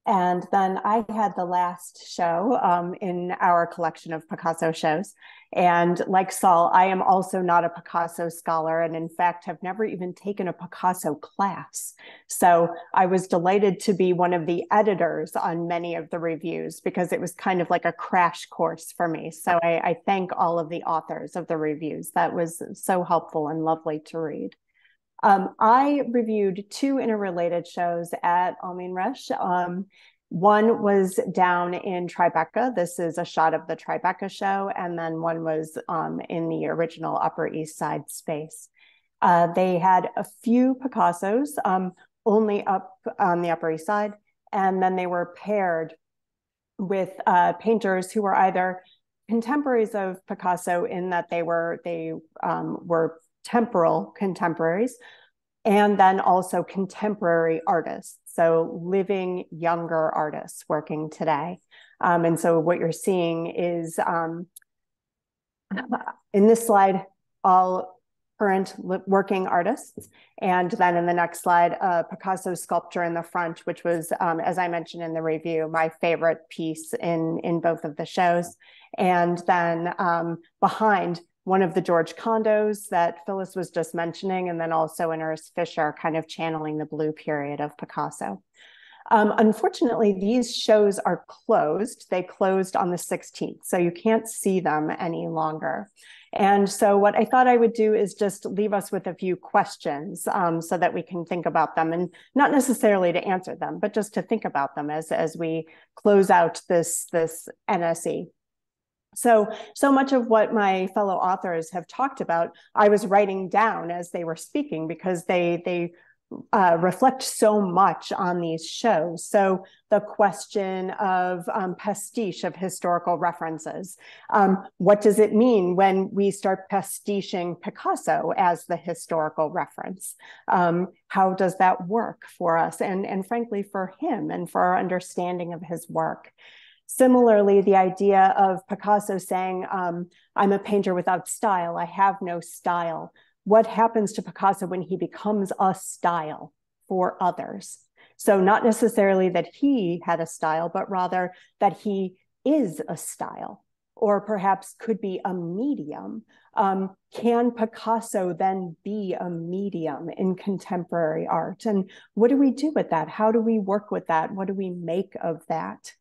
And then I had the last show um, in our collection of Picasso shows. And like Saul, I am also not a Picasso scholar, and in fact, have never even taken a Picasso class. So I was delighted to be one of the editors on many of the reviews because it was kind of like a crash course for me. So I, I thank all of the authors of the reviews. That was so helpful and lovely to read. Um, I reviewed two interrelated shows at Almine Rech. Um, one was down in Tribeca. This is a shot of the Tribeca show. And then one was um, in the original Upper East Side space. Uh, they had a few Picassos um, only up on the Upper East Side. And then they were paired with uh, painters who were either contemporaries of Picasso in that they were they um, were temporal contemporaries, and then also contemporary artists. So living younger artists working today. Um, and so what you're seeing is um, in this slide, all current working artists. And then in the next slide, a Picasso sculpture in the front, which was, um, as I mentioned in the review, my favorite piece in, in both of the shows. And then um, behind one of the George Condos that Phyllis was just mentioning, and then also in Urs Fischer, kind of channeling the blue period of Picasso. Um, unfortunately, these shows are closed. They closed on the 16th, so you can't see them any longer. And so, what I thought I would do is just leave us with a few questions um, so that we can think about them and not necessarily to answer them, but just to think about them as, as we close out this, this NSE. So, so much of what my fellow authors have talked about, I was writing down as they were speaking because they they uh, reflect so much on these shows. So the question of um, pastiche of historical references. Um, what does it mean when we start pastiching Picasso as the historical reference? Um, how does that work for us and, and frankly for him and for our understanding of his work? Similarly, the idea of Picasso saying, um, I'm a painter without style, I have no style. What happens to Picasso when he becomes a style for others? So, not necessarily that he had a style, but rather that he is a style, or perhaps could be a medium. Um, can Picasso then be a medium in contemporary art? And what do we do with that? How do we work with that? What do we make of that?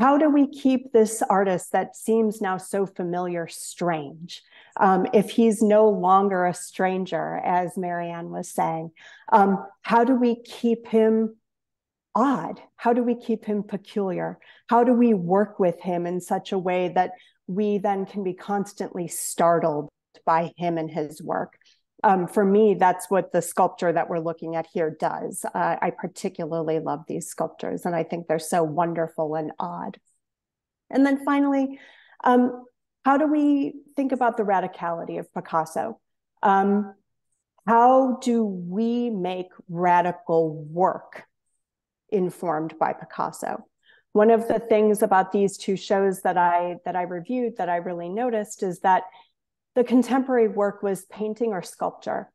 How do we keep this artist that seems now so familiar strange? Um, if he's no longer a stranger, as Mary Ann was saying, um, how do we keep him odd? How do we keep him peculiar? How do we work with him in such a way that we then can be constantly startled by him and his work? Um, for me, that's what the sculpture that we're looking at here does. Uh, I particularly love these sculptures, and I think they're so wonderful and odd. And then finally, um, how do we think about the radicality of Picasso? Um, how do we make radical work informed by Picasso? One of the things about these two shows that I that I reviewed that I really noticed is that the contemporary work was painting or sculpture.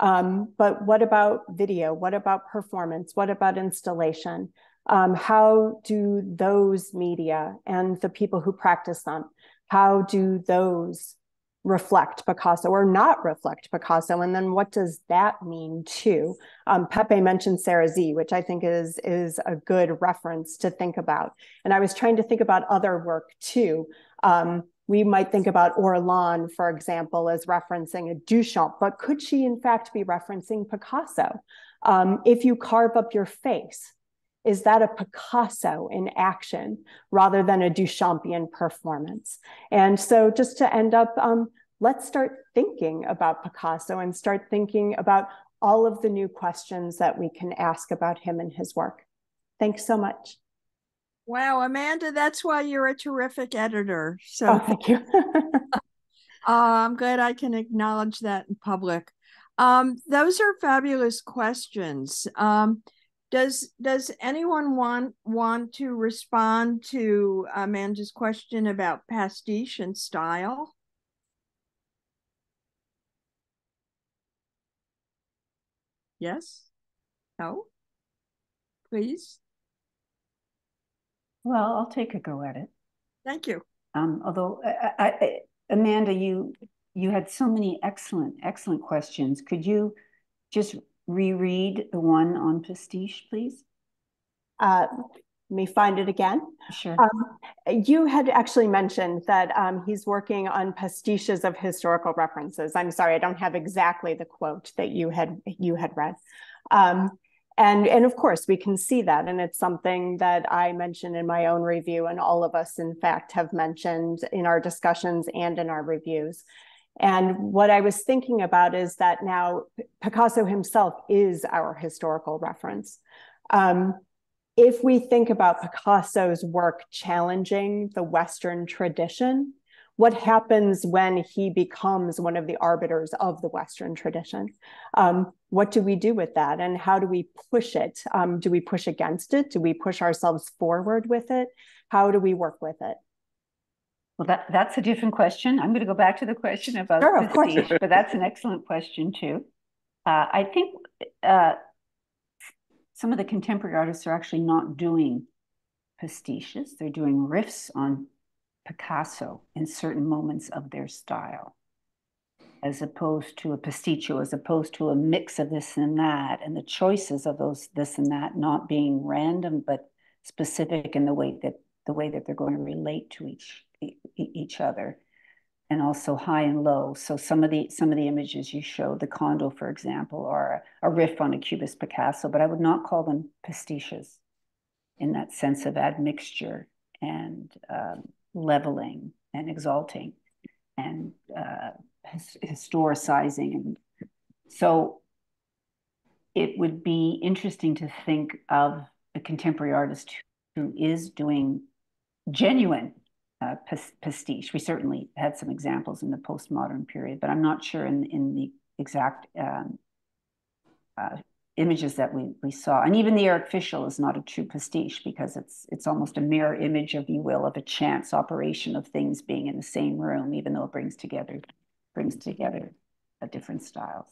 Um, but what about video? What about performance? What about installation? Um, how do those media and the people who practice them, how do those reflect Picasso or not reflect Picasso? And then what does that mean too? Um, Pepe mentioned Sarah Sze, which I think is, is a good reference to think about. And I was trying to think about other work too. Um, we might think about Orlan, for example, as referencing a Duchamp, but could she in fact be referencing Picasso? Um, if you carve up your face, is that a Picasso in action rather than a Duchampian performance? And so just to end up, um, let's start thinking about Picasso and start thinking about all of the new questions that we can ask about him and his work. Thanks so much. Wow, Amanda, that's why you're a terrific editor. So oh, thank you. uh, I'm glad I can acknowledge that in public. Um, those are fabulous questions. Um, does does anyone want want to respond to Amanda's question about pastiche and style? Yes? No? Please? Well, I'll take a go at it. Thank you. Um, although, I, I, Amanda, you you had so many excellent, excellent questions. Could you just reread the one on pastiche, please? Uh, let me find it again. Sure. Um, you had actually mentioned that um, he's working on pastiches of historical references. I'm sorry, I don't have exactly the quote that you had you had read. Um, and and of course we can see that and it's something that i mentioned in my own review and all of us in fact have mentioned in our discussions and in our reviews. And what i was thinking about is that now picasso himself is our historical reference. Um, if we think about picasso's work challenging the western tradition what happens when he becomes one of the arbiters of the Western tradition? Um, what do we do with that? And how do we push it? Um, do we push against it? Do we push ourselves forward with it? How do we work with it? Well, that, that's a different question. I'm going to go back to the question about sure, pastiche, but that's an excellent question too. Uh, I think uh, some of the contemporary artists are actually not doing pastiches. They're doing riffs on Picasso in certain moments of their style, as opposed to a pasticcio, as opposed to a mix of this and that, and the choices of those this and that not being random but specific in the way that the way that they're going to relate to each each other and also high and low. So some of the some of the images you showed, the Condo, for example, are a, a riff on a Cubist Picasso, but I would not call them pastiches in that sense of admixture and um, leveling and exalting and uh, historicizing. And so it would be interesting to think of a contemporary artist who is doing genuine uh, pastiche. We certainly had some examples in the postmodern period, but I'm not sure in, in the exact um, uh, images that we, we saw. And even the Eric Fischl is not a true pastiche because it's it's almost a mirror image, if you will, of a chance operation of things being in the same room, even though it brings together brings together a different styles.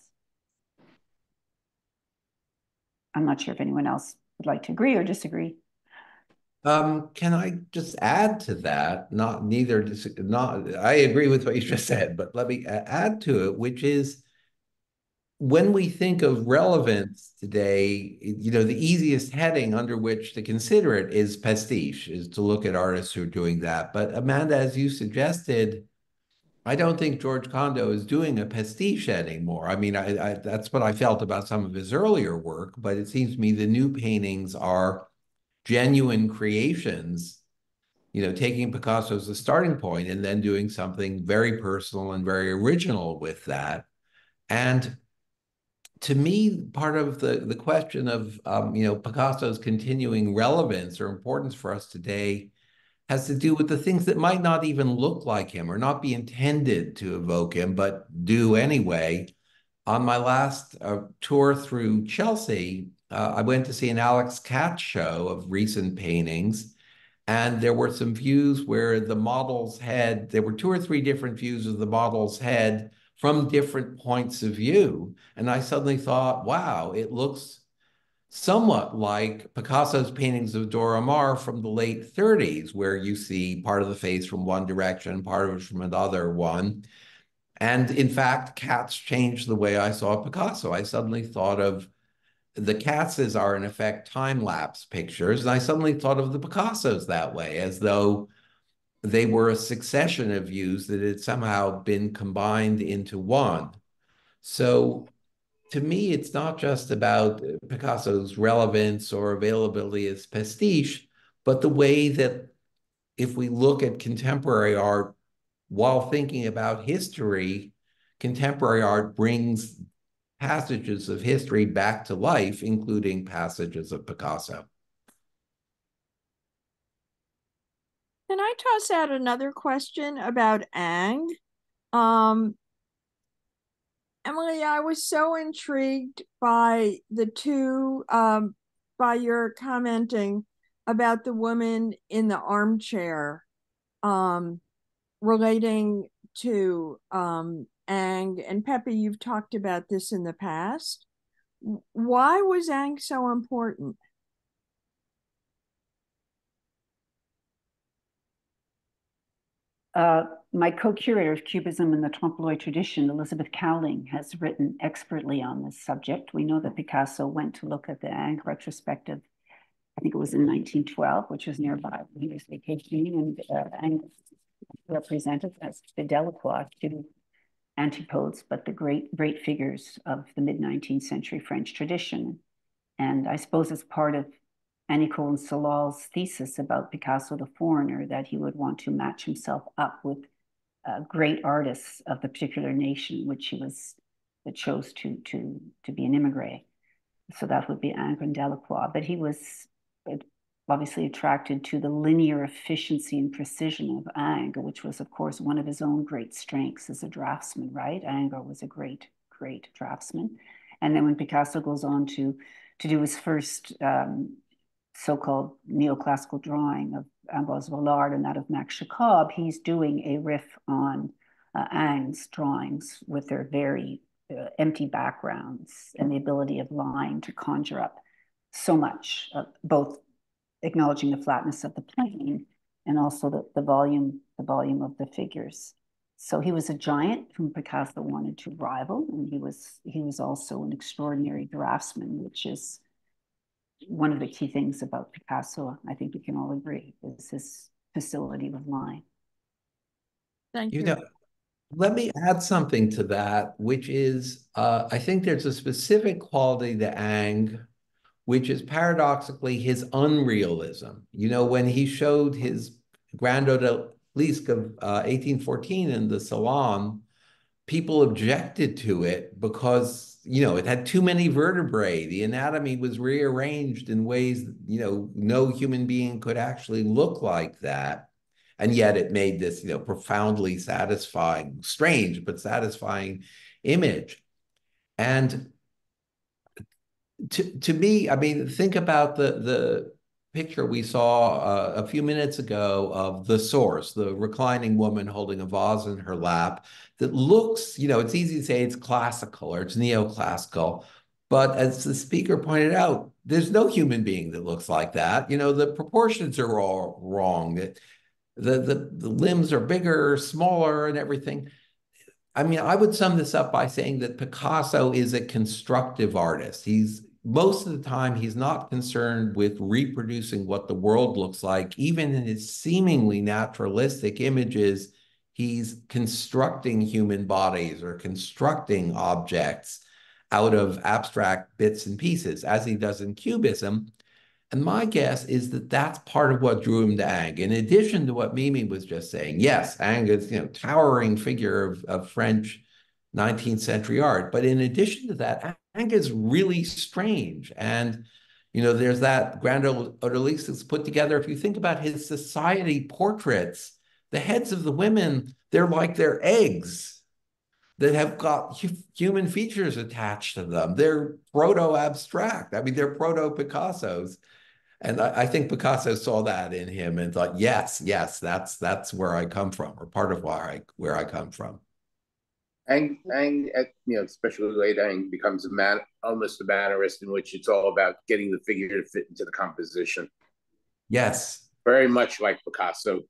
I'm not sure if anyone else would like to agree or disagree. Um, can I just add to that? Not neither, not I agree with what you just said, but let me add to it, which is when we think of mm-hmm. relevance today, you know, the easiest heading under which to consider it is pastiche, is to look at artists who are doing that. But Amanda, as you suggested, I don't think George Condo is doing a pastiche anymore. I mean, I, I, that's what I felt about some of his earlier work, but it seems to me the new paintings are genuine creations, you know, taking Picasso as a starting point and then doing something very personal and very original with that. And to me, part of the, the question of um, you know Picasso's continuing relevance or importance for us today has to do with the things that might not even look like him or not be intended to evoke him, but do anyway. On my last uh, tour through Chelsea, uh, I went to see an Alex Katz show of recent paintings. And there were some views where the model's head, there were two or three different views of the model's head from different points of view. And I suddenly thought, wow, it looks somewhat like Picasso's paintings of Dora Maar from the late 30s, where you see part of the face from one direction, part of it from another one. And in fact, Katz changed the way I saw Picasso. I suddenly thought of the Katzes are in effect time lapse pictures. And I suddenly thought of the Picassos that way, as though they were a succession of views that had somehow been combined into one. So to me, it's not just about Picasso's relevance or availability as pastiche, but the way that if we look at contemporary art while thinking about history, contemporary art brings passages of history back to life, including passages of Picasso. Can I toss out another question about Ingres? Um, Emily, I was so intrigued by the two, um, by your commenting about the woman in the armchair, um, relating to um, Ingres. And Pepe, you've talked about this in the past. Why was Ingres so important? Uh, my co-curator of Cubism in the trompe tradition, Elizabeth Cowling, has written expertly on this subject. We know that Picasso went to look at the Ingres retrospective, I think it was in 1912, which was nearby when he was vacationing, and uh, Ingres represented as the Delacroix, two antipodes, but the great, great figures of the mid-19th century French tradition. And I suppose it's part of Annie Cohen-Solal's thesis about Picasso the foreigner, that he would want to match himself up with uh, great artists of the particular nation which he was that chose to to to be an immigrant. So that would be Ingres and Delacroix. But he was obviously attracted to the linear efficiency and precision of Ingres, which was, of course, one of his own great strengths as a draftsman, right? Ingres was a great, great draftsman. And then when Picasso goes on to, to do his first um, so-called neoclassical drawing of Ambroise Vollard and that of Max Jacob, he's doing a riff on uh, Ingres' drawings with their very uh, empty backgrounds and the ability of line to conjure up so much, uh, both acknowledging the flatness of the plane and also the, the volume, the volume of the figures. So he was a giant whom Picasso wanted to rival, and he was he was also an extraordinary draftsman, which is one of the key things about Picasso, I think we can all agree, is his facility with line. Thank you. You know, let me add something to that, which is uh, I think there's a specific quality to Ingres, which is paradoxically his unrealism. You know, when he showed his Grand Odalisque of uh, 1814 in the Salon, people objected to it because you know, it had too many vertebrae. The anatomy was rearranged in ways, you know, no human being could actually look like that. And yet it made this, you know, profoundly satisfying, strange, but satisfying image. And to, to me, I mean, think about the, the picture we saw uh, a few minutes ago of the source, the reclining woman holding a vase in her lap that looks, you know, it's easy to say it's classical or it's neoclassical. But as the speaker pointed out, there's no human being that looks like that. You know, the proportions are all wrong. The, the, the limbs are bigger, smaller, and everything. I mean, I would sum this up by saying that Picasso is a constructive artist. He's most of the time he's not concerned with reproducing what the world looks like even in his seemingly naturalistic images he's constructing human bodies or constructing objects out of abstract bits and pieces as he does in cubism and my guess is that that's part of what drew him to Ingres. In addition to what Mimi was just saying, yes, Ingres is, you know, towering figure of, of French 19th century art. But in addition to that, Ingres is really strange. And, you know, there's that Grand Odalisque that's put together. If you think about his society portraits, the heads of the women, they're like they're eggs that have got human features attached to them. They're proto-abstract. I mean, they're proto-Picassos. And I, I, think Picasso saw that in him and thought, yes, yes, that's that's where I come from, or part of where I where I come from. Ingres, Ingres, you know, especially late Ingres becomes a man, almost a mannerist in which it's all about getting the figure to fit into the composition. Yes. Very much like Picasso.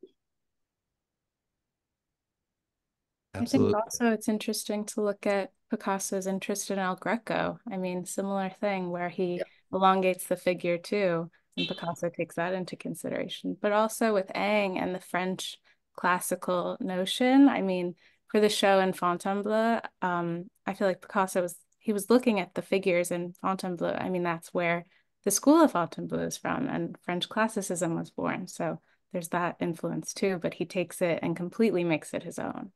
Absolutely. I think also it's interesting to look at Picasso's interest in El Greco. I mean, similar thing where he yeah. elongates the figure too, and Picasso takes that into consideration. But also with Ingres and the French classical notion, I mean, for the show in Fontainebleau, um, I feel like Picasso was he was looking at the figures in Fontainebleau. I mean, that's where the school of Fontainebleau is from, and French classicism was born. So there's that influence too. But he takes it and completely makes it his own.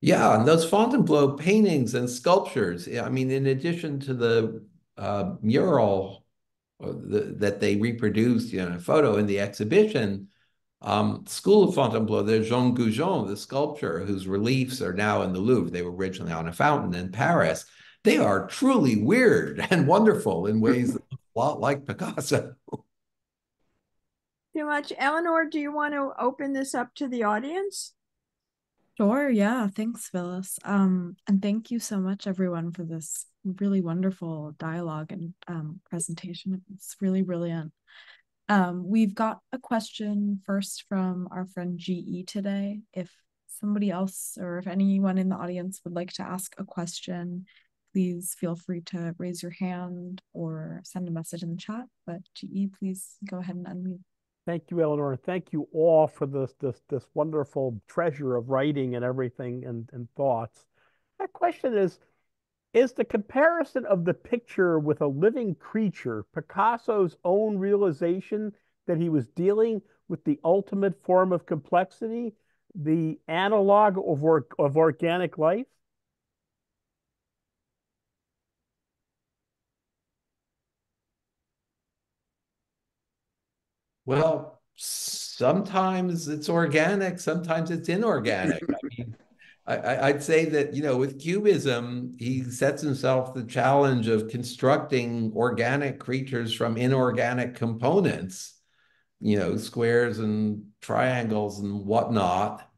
Yeah, and those Fontainebleau paintings and sculptures. I mean, in addition to the uh, mural uh, the, that they reproduced, you know, a photo in the exhibition, Um, School of Fontainebleau, there's Jean Goujon, the sculptor, whose reliefs are now in the Louvre. They were originally on a fountain in Paris. They are truly weird and wonderful in ways that look a lot like Picasso. Too much. Eleanor, do you want to open this up to the audience? Sure, yeah. Thanks, Phyllis. Um, and thank you so much, everyone, for this really wonderful dialogue and um, presentation. It's really brilliant. Um, we've got a question first from our friend GE today. If somebody else or if anyone in the audience would like to ask a question, please feel free to raise your hand or send a message in the chat. But GE, please go ahead and unmute. Thank you, Eleanor. Thank you all for this this this wonderful treasure of writing and everything and, and thoughts. My question is, is the comparison of the picture with a living creature Picasso's own realization that he was dealing with the ultimate form of complexity, the analog of, or, of organic life? Well, sometimes it's organic, sometimes it's inorganic. I mean, I, would say that, you know, with Cubism, he sets himself the challenge of constructing organic creatures from inorganic components, you know, squares and triangles and whatnot.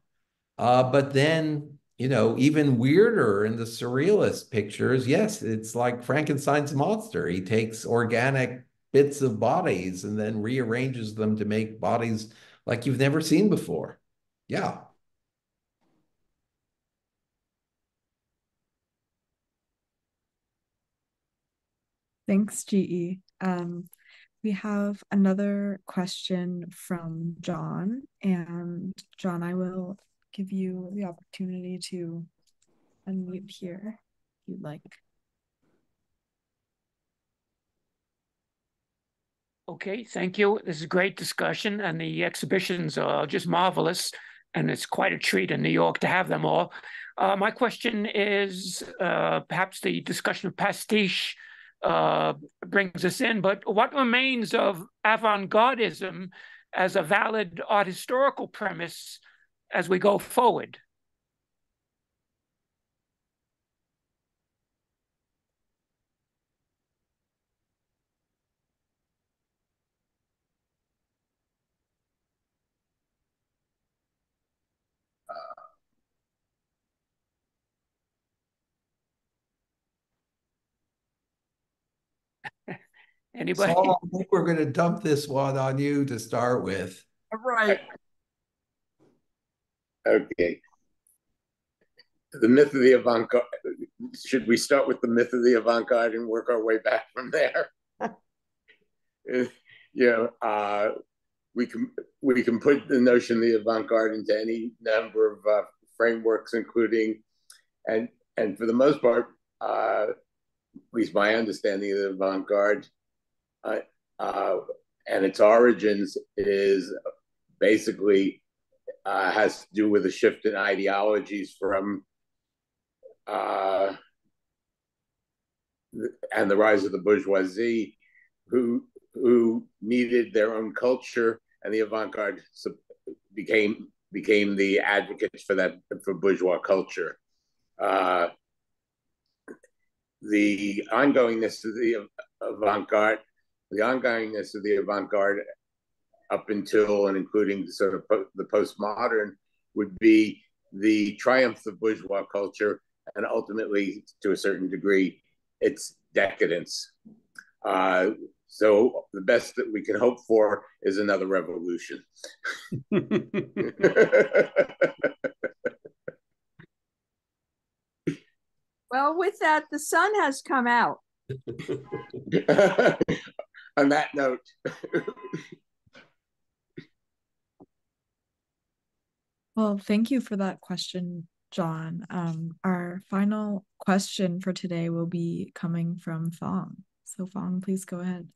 Uh, but then, you know, even weirder in the surrealist pictures, yes, it's like Frankenstein's monster. He takes organic bits of bodies and then rearranges them to make bodies like you've never seen before. Yeah. Thanks, GE. Um, we have another question from John. And John, I will give you the opportunity to unmute here if you'd like. Okay, thank you. This is a great discussion, and the exhibitions are just marvelous. And it's quite a treat in New York to have them all. Uh, my question is uh, perhaps the discussion of pastiche uh, brings us in, but what remains of avant gardism as a valid art historical premise as we go forward? Anybody? Saul, I think we're going to dump this one on you to start with. All right. Okay. The myth of the avant-garde. Should we start with the myth of the avant-garde and work our way back from there? you know, uh, we can we can put the notion of the avant-garde into any number of uh, frameworks, including, and and for the most part, uh, at least my understanding of the avant-garde uh, uh, and its origins is basically uh, has to do with a shift in ideologies from uh, and the rise of the bourgeoisie, who who needed their own culture, and the avant-garde became became the advocates for that for bourgeois culture. Uh, the ongoingness of the avant-garde the ongoingness of the avant-garde up until and including sort of po- the postmodern would be the triumph of bourgeois culture and ultimately to a certain degree its decadence. Uh, so the best that we can hope for is another revolution. Well with that the sun has come out on that note. well, thank you for that question, John. Um, our final question for today will be coming from Phong. So, Phong, please go ahead.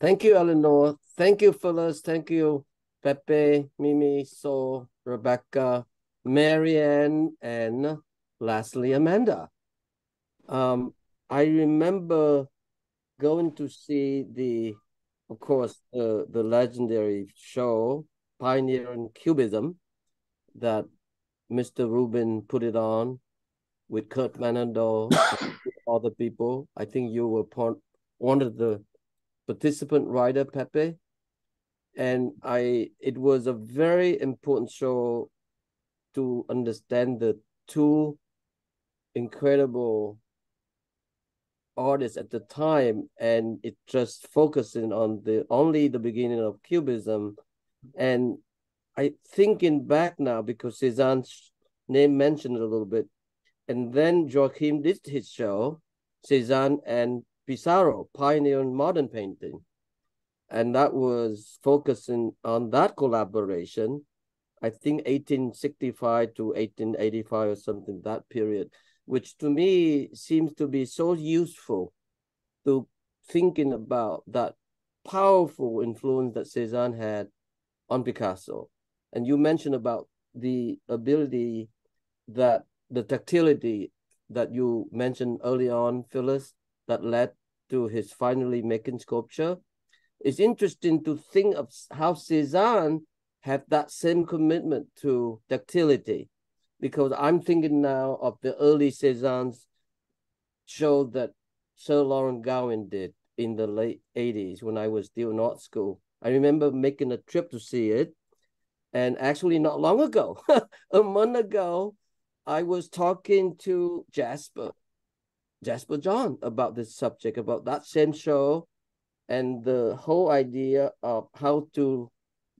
Thank you, Eleanor. Thank you, Phyllis. Thank you, Pepe, Mimi, Saul, Rebecca, Mary Ann, and lastly, Amanda. Um, I remember going to see the of course, the the legendary show Pioneering Cubism that Mr. Rubin put it on with Kurt Menendahl, other people. I think you were part, one of the participant writer, Pepe. And I it was a very important show to understand the two incredible artists at the time and it just focusing on the only the beginning of cubism. And i thinking back now because cezanne's name mentioned a little bit and then joachim did his show cezanne and pissarro pioneering modern painting. And that was focusing on that collaboration i think 1865 to 1885 or something that period which to me seems to be so useful to thinking about that powerful influence that Cezanne had on Picasso. And you mentioned about the ability that the tactility that you mentioned early on, Phyllis, that led to his finally making sculpture. It's interesting to think of how Cezanne had that same commitment to tactility because I'm thinking now of the early Cezanne's show that Sir Lawrence Gowing did in the late 80s when I was still in art school. I remember making a trip to see it. And actually, not long ago, a month ago, I was talking to Jasper, Jasper John, about this subject, about that same show and the whole idea of how to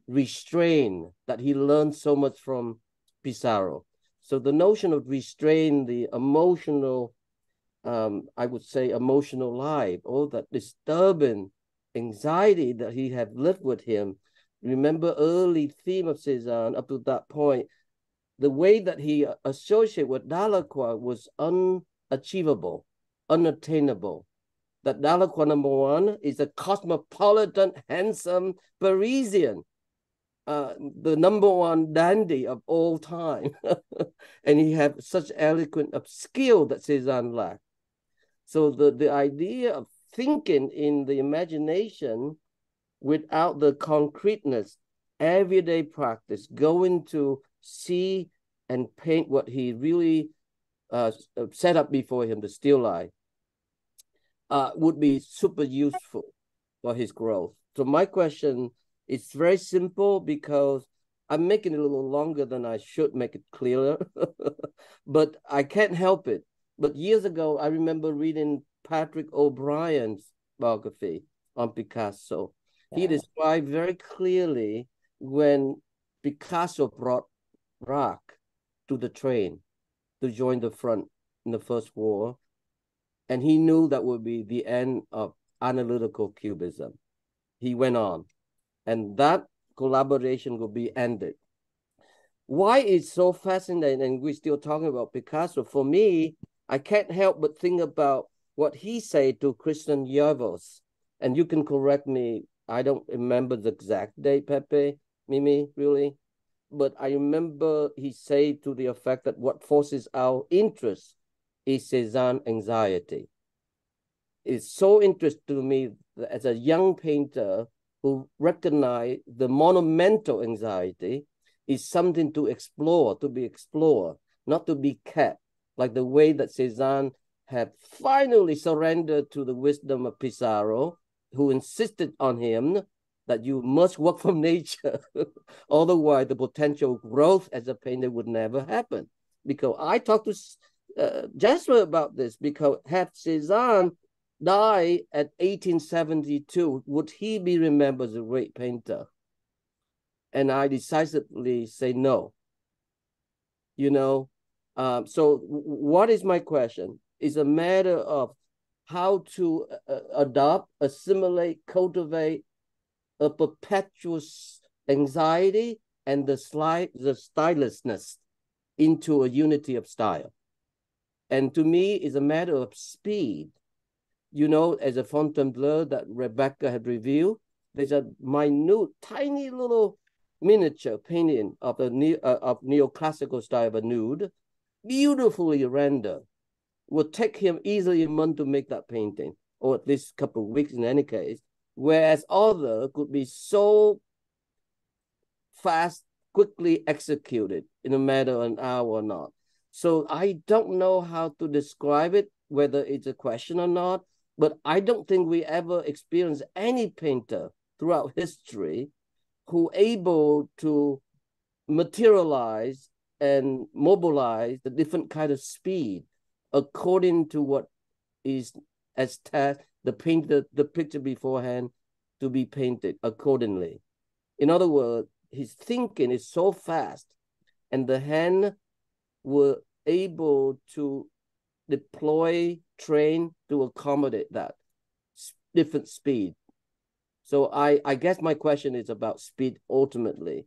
restrain that he learned so much from Pissarro. So the notion of restrain the emotional, um, I would say emotional life, all that disturbing anxiety that he had lived with him. Remember early theme of Cezanne up to that point, the way that he associated with Delacroix was unachievable, unattainable. That Delacroix, number one, is a cosmopolitan, handsome Parisian uh, the number one dandy of all time. and he had such eloquent of skill that Cezanne lacked. So the, the idea of thinking in the imagination without the concreteness, everyday practice, going to see and paint what he really uh, uh, set up before him, the still life, uh, would be super useful for his growth. So my question it's very simple because I'm making it a little longer than I should make it clearer, but I can't help it. But years ago, I remember reading Patrick O'Brian's biography on Picasso. Yeah. He described very clearly when Picasso brought Braque to the train to join the front in the First War, and he knew that would be the end of analytical cubism. He went on and that collaboration will be ended. Why it's so fascinating, and we're still talking about Picasso. For me, I can't help but think about what he said to Christian Zervos, and you can correct me. I don't remember the exact date, Pepe, Mimi, really, but I remember he said to the effect that what forces our interest is Cezanne anxiety. It's so interesting to me as a young painter who recognize the monumental anxiety is something to explore, to be explored, not to be kept, like the way that Cezanne had finally surrendered to the wisdom of Pissarro, who insisted on him that you must work from nature. Otherwise, the potential growth as a painter would never happen. Because I talked to uh, Jasper about this, because had Cezanne die at 1872, would he be remembered as a great painter? And I decisively say no. You know, um, so what is my question? Is a matter of how to uh, uh, adopt, assimilate, cultivate a perpetual anxiety and the slide, the stylishness into a unity of style. And to me, is a matter of speed you know, as a Fontainebleau that Rebecca had reviewed, there's a minute, tiny little miniature painting of the neo, uh, of neoclassical style of a nude, beautifully rendered. Would take him easily a month to make that painting, or at least a couple of weeks in any case. whereas other could be so fast, quickly executed in a matter of an hour or not. So I don't know how to describe it, whether it's a question or not, but I don't think we ever experienced any painter throughout history who able to materialize and mobilize the different kind of speed according to what is as the paint the, the picture beforehand to be painted accordingly. In other words, his thinking is so fast and the hand were able to deploy, train to accommodate that different speed. So I, I guess my question is about speed ultimately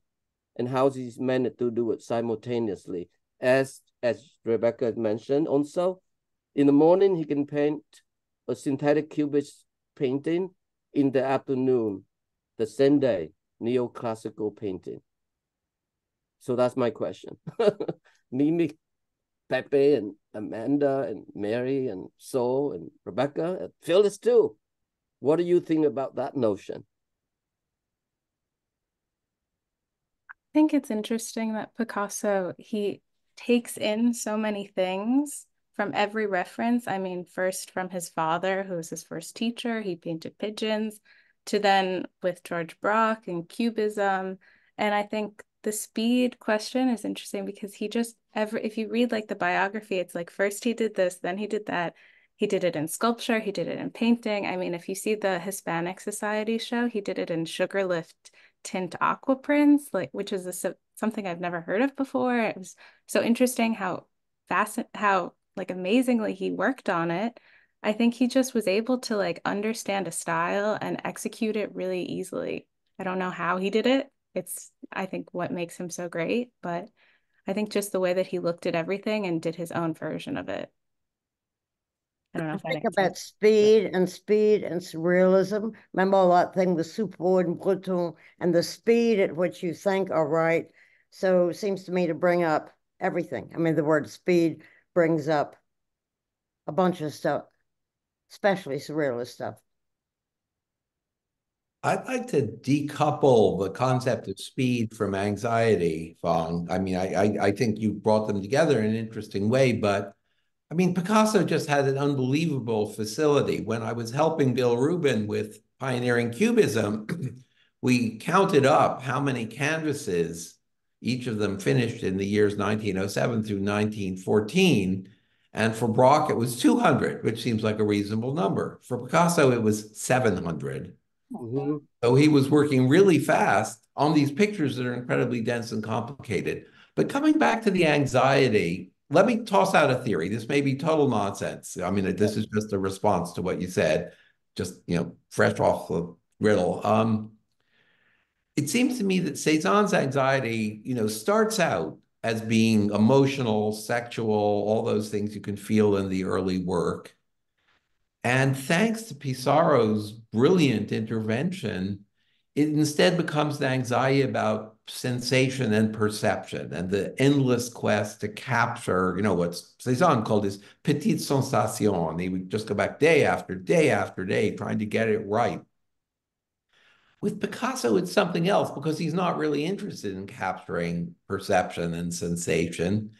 and how he's managed to do it simultaneously. As as Rebecca mentioned, also in the morning he can paint a synthetic cubist painting in the afternoon, the same day, neoclassical painting. So that's my question. Mimi, Pepe, and Amanda, and Mary, and Saul, and Rebecca, and Phyllis too. What do you think about that notion? I think it's interesting that Picasso, he takes in so many things from every reference. I mean, first from his father, who was his first teacher, he painted pigeons, to then with George Braque and Cubism. And I think the speed question is interesting because he just ever if you read like the biography, it's like first he did this, then he did that. He did it in sculpture, he did it in painting. I mean, if you see the Hispanic Society show, he did it in sugar lift tint aqua prints, like which is a, something I've never heard of before. It was so interesting how fast how like amazingly he worked on it. I think he just was able to like understand a style and execute it really easily. I don't know how he did it. It's I think what makes him so great, but I think just the way that he looked at everything and did his own version of it. I don't know if think about sense. speed and speed and surrealism. Remember all that thing, the super and brutal, and the speed at which you think are right. So it seems to me to bring up everything. I mean, the word speed brings up a bunch of stuff, especially surrealist stuff. I'd like to decouple the concept of speed from anxiety, Phong. I mean, I, I, I think you brought them together in an interesting way, but I mean, Picasso just had an unbelievable facility. When I was helping Bill Rubin with pioneering Cubism, we counted up how many canvases each of them finished in the years 1907 through 1914. And for Braque, it was 200, which seems like a reasonable number. For Picasso, it was 700. Mm-hmm. So he was working really fast on these pictures that are incredibly dense and complicated. But coming back to the anxiety, let me toss out a theory. This may be total nonsense. I mean, this is just a response to what you said, just you know, fresh off the riddle. Um, it seems to me that Cezanne's anxiety, you know, starts out as being emotional, sexual, all those things you can feel in the early work. And thanks to Pissarro's brilliant intervention, it instead becomes the anxiety about sensation and perception and the endless quest to capture, you know, what Cezanne called his petite sensation. He would just go back day after day after day trying to get it right. With Picasso, it's something else because he's not really interested in capturing perception and sensation.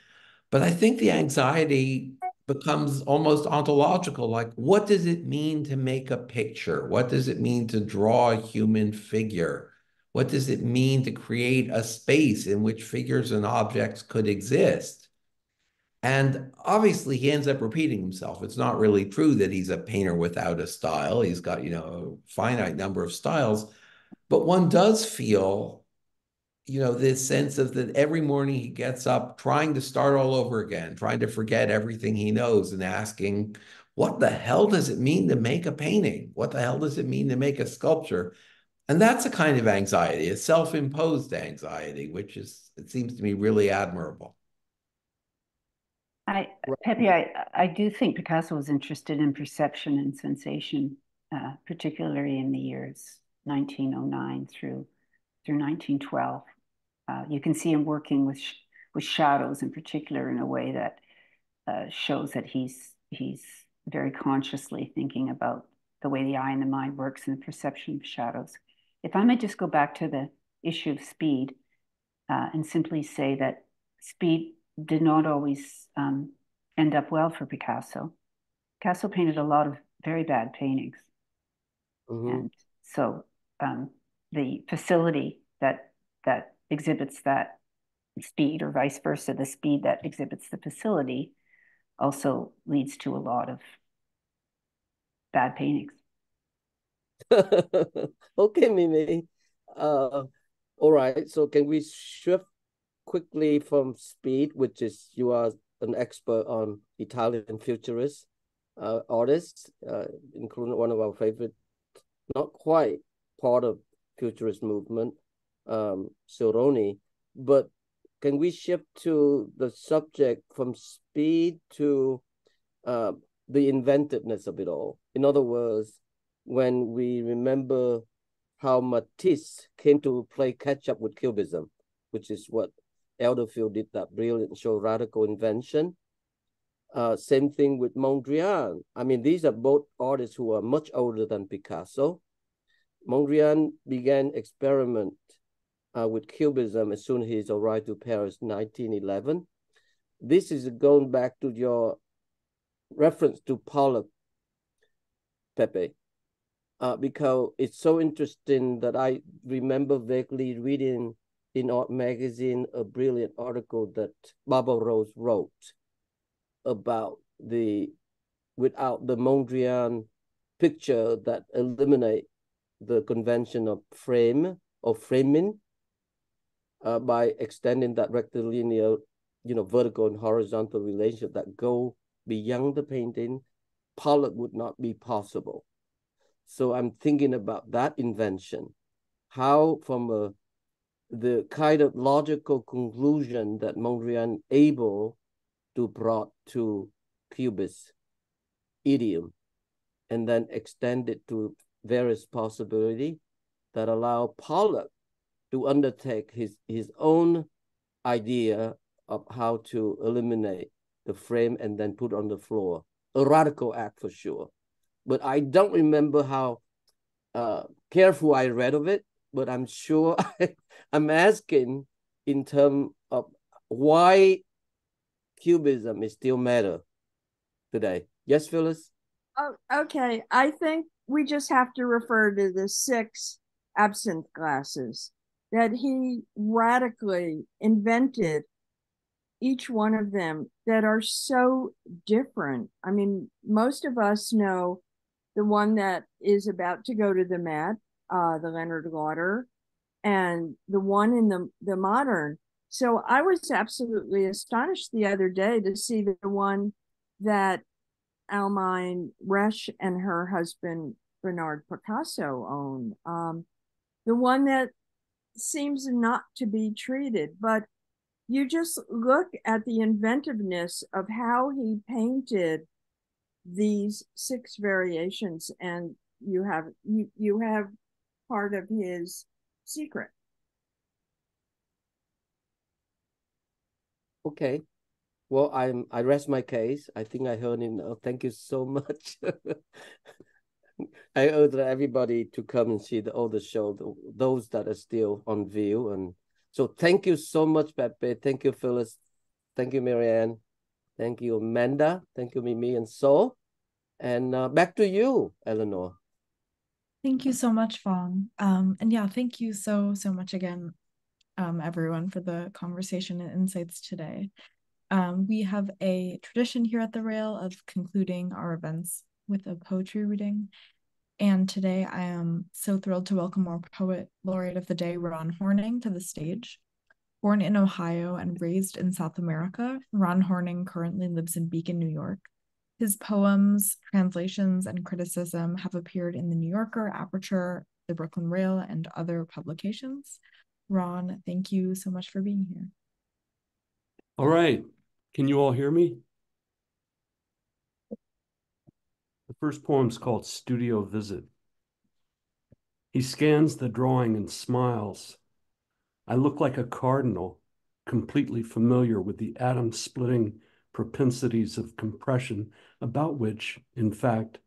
But I think the anxiety becomes almost ontological. Like, what does it mean to make a picture? What does it mean to draw a human figure? What does it mean to create a space in which figures and objects could exist? And obviously, he ends up repeating himself. It's not really true that he's a painter without a style. He's got, you know, a finite number of styles. But one does feel you know, this sense of that every morning he gets up trying to start all over again, trying to forget everything he knows and asking, what the hell does it mean to make a painting? What the hell does it mean to make a sculpture? And that's a kind of anxiety, a self imposed anxiety, which is, it seems to me, really admirable. I, Pepe, I, I do think Picasso was interested in perception and sensation, uh, particularly in the years 1909 through through 1912. Uh, you can see him working with sh with shadows in particular in a way that uh, shows that he's he's very consciously thinking about the way the eye and the mind works and the perception of shadows. If I may just go back to the issue of speed uh, and simply say that speed did not always um, end up well for Picasso. Picasso painted a lot of very bad paintings. Mm-hmm. And so um, the facility that that exhibits that speed or vice versa, the speed that exhibits the facility also leads to a lot of bad paintings. okay, Mimi. Uh, all right. So can we shift quickly from speed, which is you are an expert on Italian futurist uh, artists, uh, including one of our favorite, not quite part of futurist movement, um, Sironi. But can we shift to the subject from speed to uh, the inventiveness of it all? In other words, when we remember how Matisse came to play catch up with Cubism, which is what Elderfield did that brilliant show, Radical Invention. Uh, same thing with Mondrian. I mean, these are both artists who are much older than Picasso. Mondrian began experiment uh, with Cubism as soon as he arrived to Paris 1911. This is going back to your reference to Pollock, Pepe, uh, because it's so interesting that I remember vaguely reading in Art Magazine a brilliant article that Barbara Rose wrote about the without the Mondrian picture that eliminate the convention of frame or framing uh, by extending that rectilinear, you know, vertical and horizontal relationship that go beyond the painting, Pollock would not be possible. So I'm thinking about that invention, how from a the kind of logical conclusion that Mondrian able to brought to Cubist idiom and then extend it to various possibility that allow Pollock to undertake his, his own idea of how to eliminate the frame and then put on the floor. A radical act for sure. But I don't remember how uh, careful I read of it but I'm sure I, I'm asking in terms of why cubism is still matter today. Yes, Phyllis? Oh, okay. I think we just have to refer to the six absinthe glasses that he radically invented each one of them that are so different. I mean, most of us know the one that is about to go to the Met uh, the Leonard Lauder, and the one in the the modern. So I was absolutely astonished the other day to see the one that Almine Rech and her husband Bernard Picasso own. Um, the one that seems not to be treated, but you just look at the inventiveness of how he painted these six variations and you have you you have part of his secret. Okay. Well, I'm I rest my case. I think I heard him. Thank you so much. I urge everybody to come and see the older show, the, those that are still on view. And so thank you so much, Pepe. Thank you, Phyllis. Thank you, Mary Ann. Thank you, Amanda. Thank you, Mimi and Saul. And uh, back to you, Eleanor. Thank you so much, Phong. Um, and yeah, thank you so, so much again, um, everyone, for the conversation and insights today. Um, we have a tradition here at the Rail of concluding our events with a poetry reading. And today I am so thrilled to welcome our poet laureate of the day, Ron Horning, to the stage. Born in Ohio and raised in South America, Ron Horning currently lives in Beacon, New York. His poems, translations, and criticism have appeared in The New Yorker, Aperture, The Brooklyn Rail, and other publications. Ron, thank you so much for being here. All right. Can you all hear me? The first poem is called Studio Visit. He scans the drawing and smiles. I look like a cardinal, completely familiar with the atom splitting propensities of compression, about which, in fact,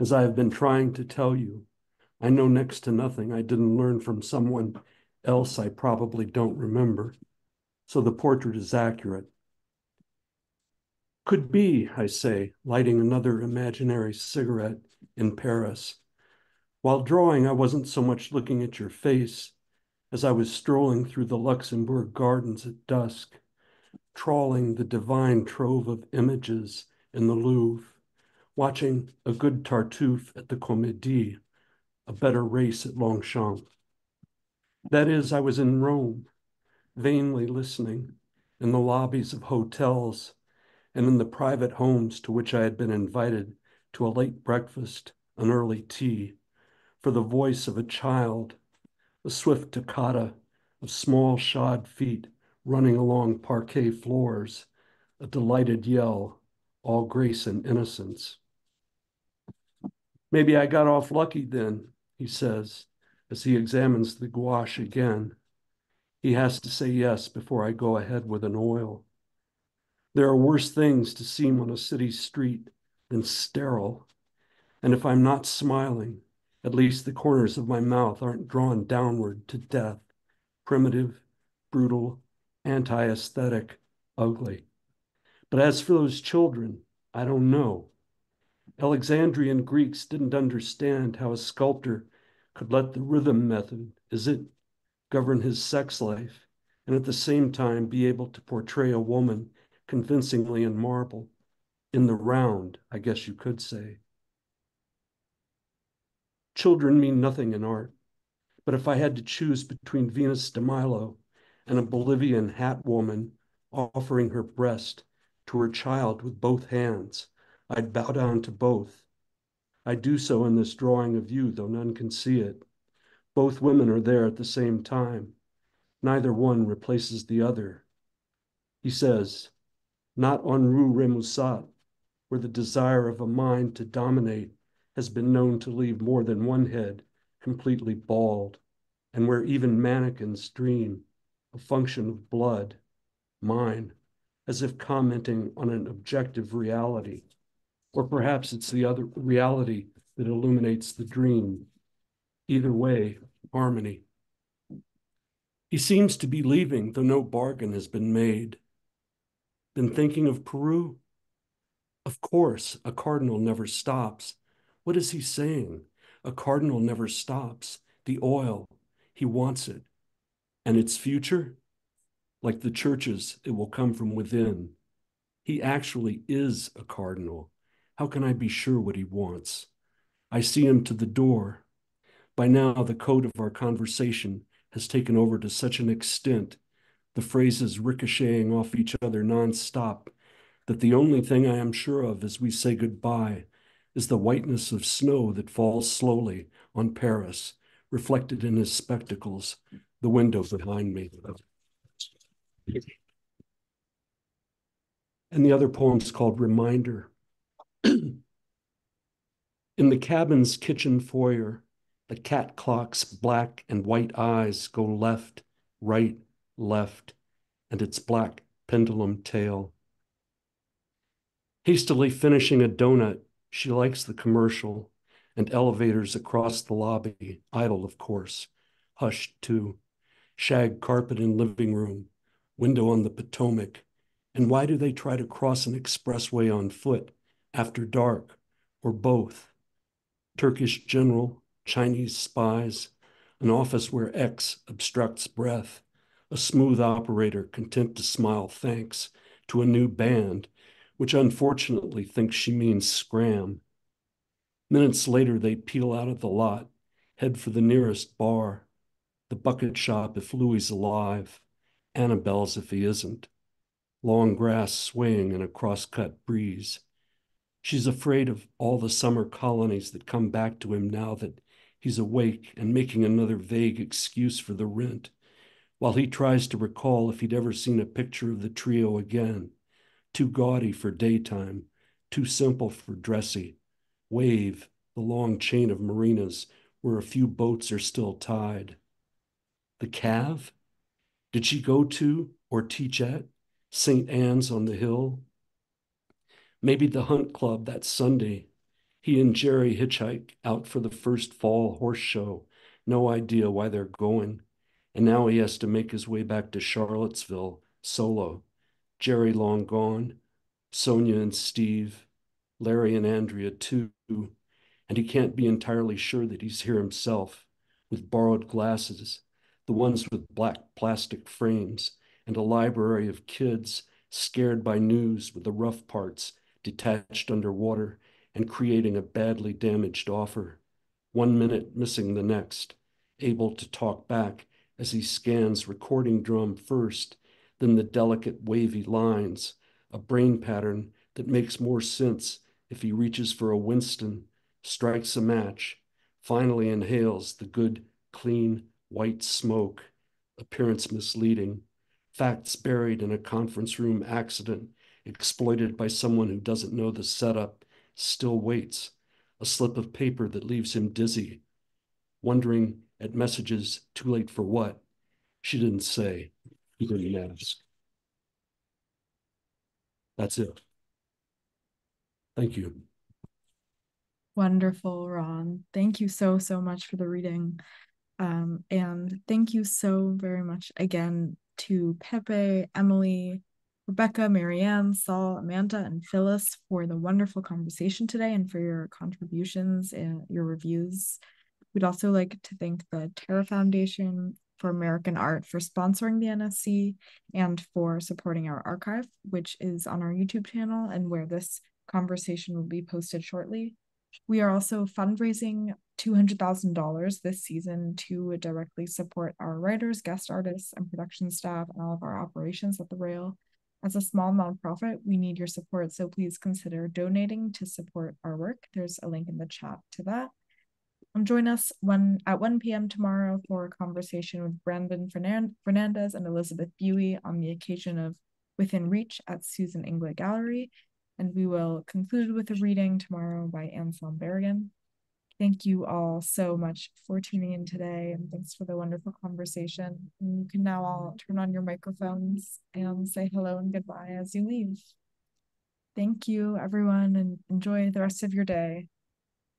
As I have been trying to tell you, I know next to nothing I didn't learn from someone else I probably don't remember. So the portrait is accurate. Could be, I say, lighting another imaginary cigarette in Paris. While drawing, I wasn't so much looking at your face as I was strolling through the Luxembourg gardens at dusk, trawling the divine trove of images in the Louvre, watching a good Tartuffe at the Comédie, a better race at Longchamp. That is, I was in Rome, vainly listening in the lobbies of hotels and in the private homes to which I had been invited to a late breakfast, an early tea, for the voice of a child, a swift toccata of small shod feet running along parquet floors, a delighted yell, all grace and innocence. Maybe I got off lucky then, he says, as he examines the gouache again. He has to say yes before I go ahead with an oil. There are worse things to seem on a city street than sterile. And if I'm not smiling, at least the corners of my mouth aren't drawn downward to death, primitive, brutal, anti aesthetic, ugly. But as for those children, I don't know. Alexandrian Greeks didn't understand how a sculptor could let the rhythm method, is it, govern his sex life, and at the same time be able to portray a woman convincingly in marble, in the round, I guess you could say. Children mean nothing in art, but if I had to choose between Venus de Milo and a Bolivian hat woman offering her breast to her child with both hands, I'd bow down to both. I do so in this drawing of you, though none can see it. Both women are there at the same time. Neither one replaces the other. He says, not on Rue Remusat, where the desire of a mind to dominate has been known to leave more than one head completely bald, and where even mannequins dream a function of blood, mine, as if commenting on an objective reality. Or perhaps it's the other reality that illuminates the dream. Either way, harmony. He seems to be leaving, though no bargain has been made. Been thinking of Peru? Of course, a cardinal never stops. What is he saying? A cardinal never stops. The oil, he wants it. And its future? Like the churches, it will come from within. He actually is a cardinal. How can I be sure what he wants? I see him to the door. By now, the code of our conversation has taken over to such an extent the phrases ricocheting off each other nonstop, that the only thing I am sure of as we say goodbye is the whiteness of snow that falls slowly on Paris, reflected in his spectacles, the window behind me. And the other poem is called Reminder. in the cabin's kitchen foyer, the cat clock's black and white eyes go left, right, left, and its black pendulum tail. Hastily finishing a donut, she likes the commercial and elevators across the lobby, idle, of course, hushed too, shag carpet in living room, window on the Potomac. And why do they try to cross an expressway on foot after dark, or both? Turkish general, Chinese spies, an office where X obstructs breath, a smooth operator content to smile thanks to a new band, which unfortunately thinks she means scram. Minutes later, they peel out of the lot, head for the nearest bar, the bucket shop if Louis alive, Annabelle's if he isn't, long grass swaying in a cross-cut breeze. She's afraid of all the summer colonies that come back to him now that he's awake and making another vague excuse for the rent while he tries to recall if he'd ever seen a picture of the trio again. Too gaudy for daytime, too simple for dressy. Wave, the long chain of marinas where a few boats are still tied. The Cav? Did she go to or teach at St. Anne's on the Hill? Maybe the Hunt Club that Sunday. He and Jerry hitchhike out for the first fall horse show. No idea why they're going. And now he has to make his way back to Charlottesville solo. Jerry long gone, Sonia and Steve, Larry and Andrea too, and he can't be entirely sure that he's here himself with borrowed glasses, the ones with black plastic frames, and a library of kids scared by news with the rough parts detached underwater and creating a badly damaged offer. One minute missing the next, able to talk back as he scans recording drum first, then the delicate wavy lines, a brain pattern that makes more sense if he reaches for a Winston, strikes a match, finally inhales the good, clean, white smoke, appearance misleading, facts buried in a conference room accident exploited by someone who doesn't know the setup, still waits, a slip of paper that leaves him dizzy, wondering at messages too late for what. She didn't say, he didn't ask. That's it. Thank you. Wonderful, Ron. Thank you so, so much for the reading. Um, and thank you so very much again to Pepe, Emily, Rebecca, Mary Ann, Saul, Amanda, and Phyllis for the wonderful conversation today and for your contributions and your reviews. We'd also like to thank the Terra Foundation for American Art for sponsoring the NSE and for supporting our archive, which is on our YouTube channel and where this conversation will be posted shortly. We are also fundraising $200,000 this season to directly support our writers, guest artists, and production staff and all of our operations at the Rail. As a small nonprofit, we need your support, so please consider donating to support our work. There's a link in the chat to that. And join us one at 1 p.m. tomorrow for a conversation with Brandon Fernandez and Elizabeth Buie on the occasion of Within Reach at Susan Inglett Gallery. And we will conclude with a reading tomorrow by Anselm Berrigan. Thank you all so much for tuning in today, and thanks for the wonderful conversation. And you can now all turn on your microphones and say hello and goodbye as you leave. Thank you, everyone, and enjoy the rest of your day.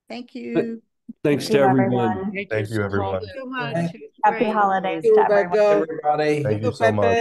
Thank you. Thanks to everyone. Thank you, everyone. so much. Happy holidays Thank to you, everyone. everybody. Thank you so much.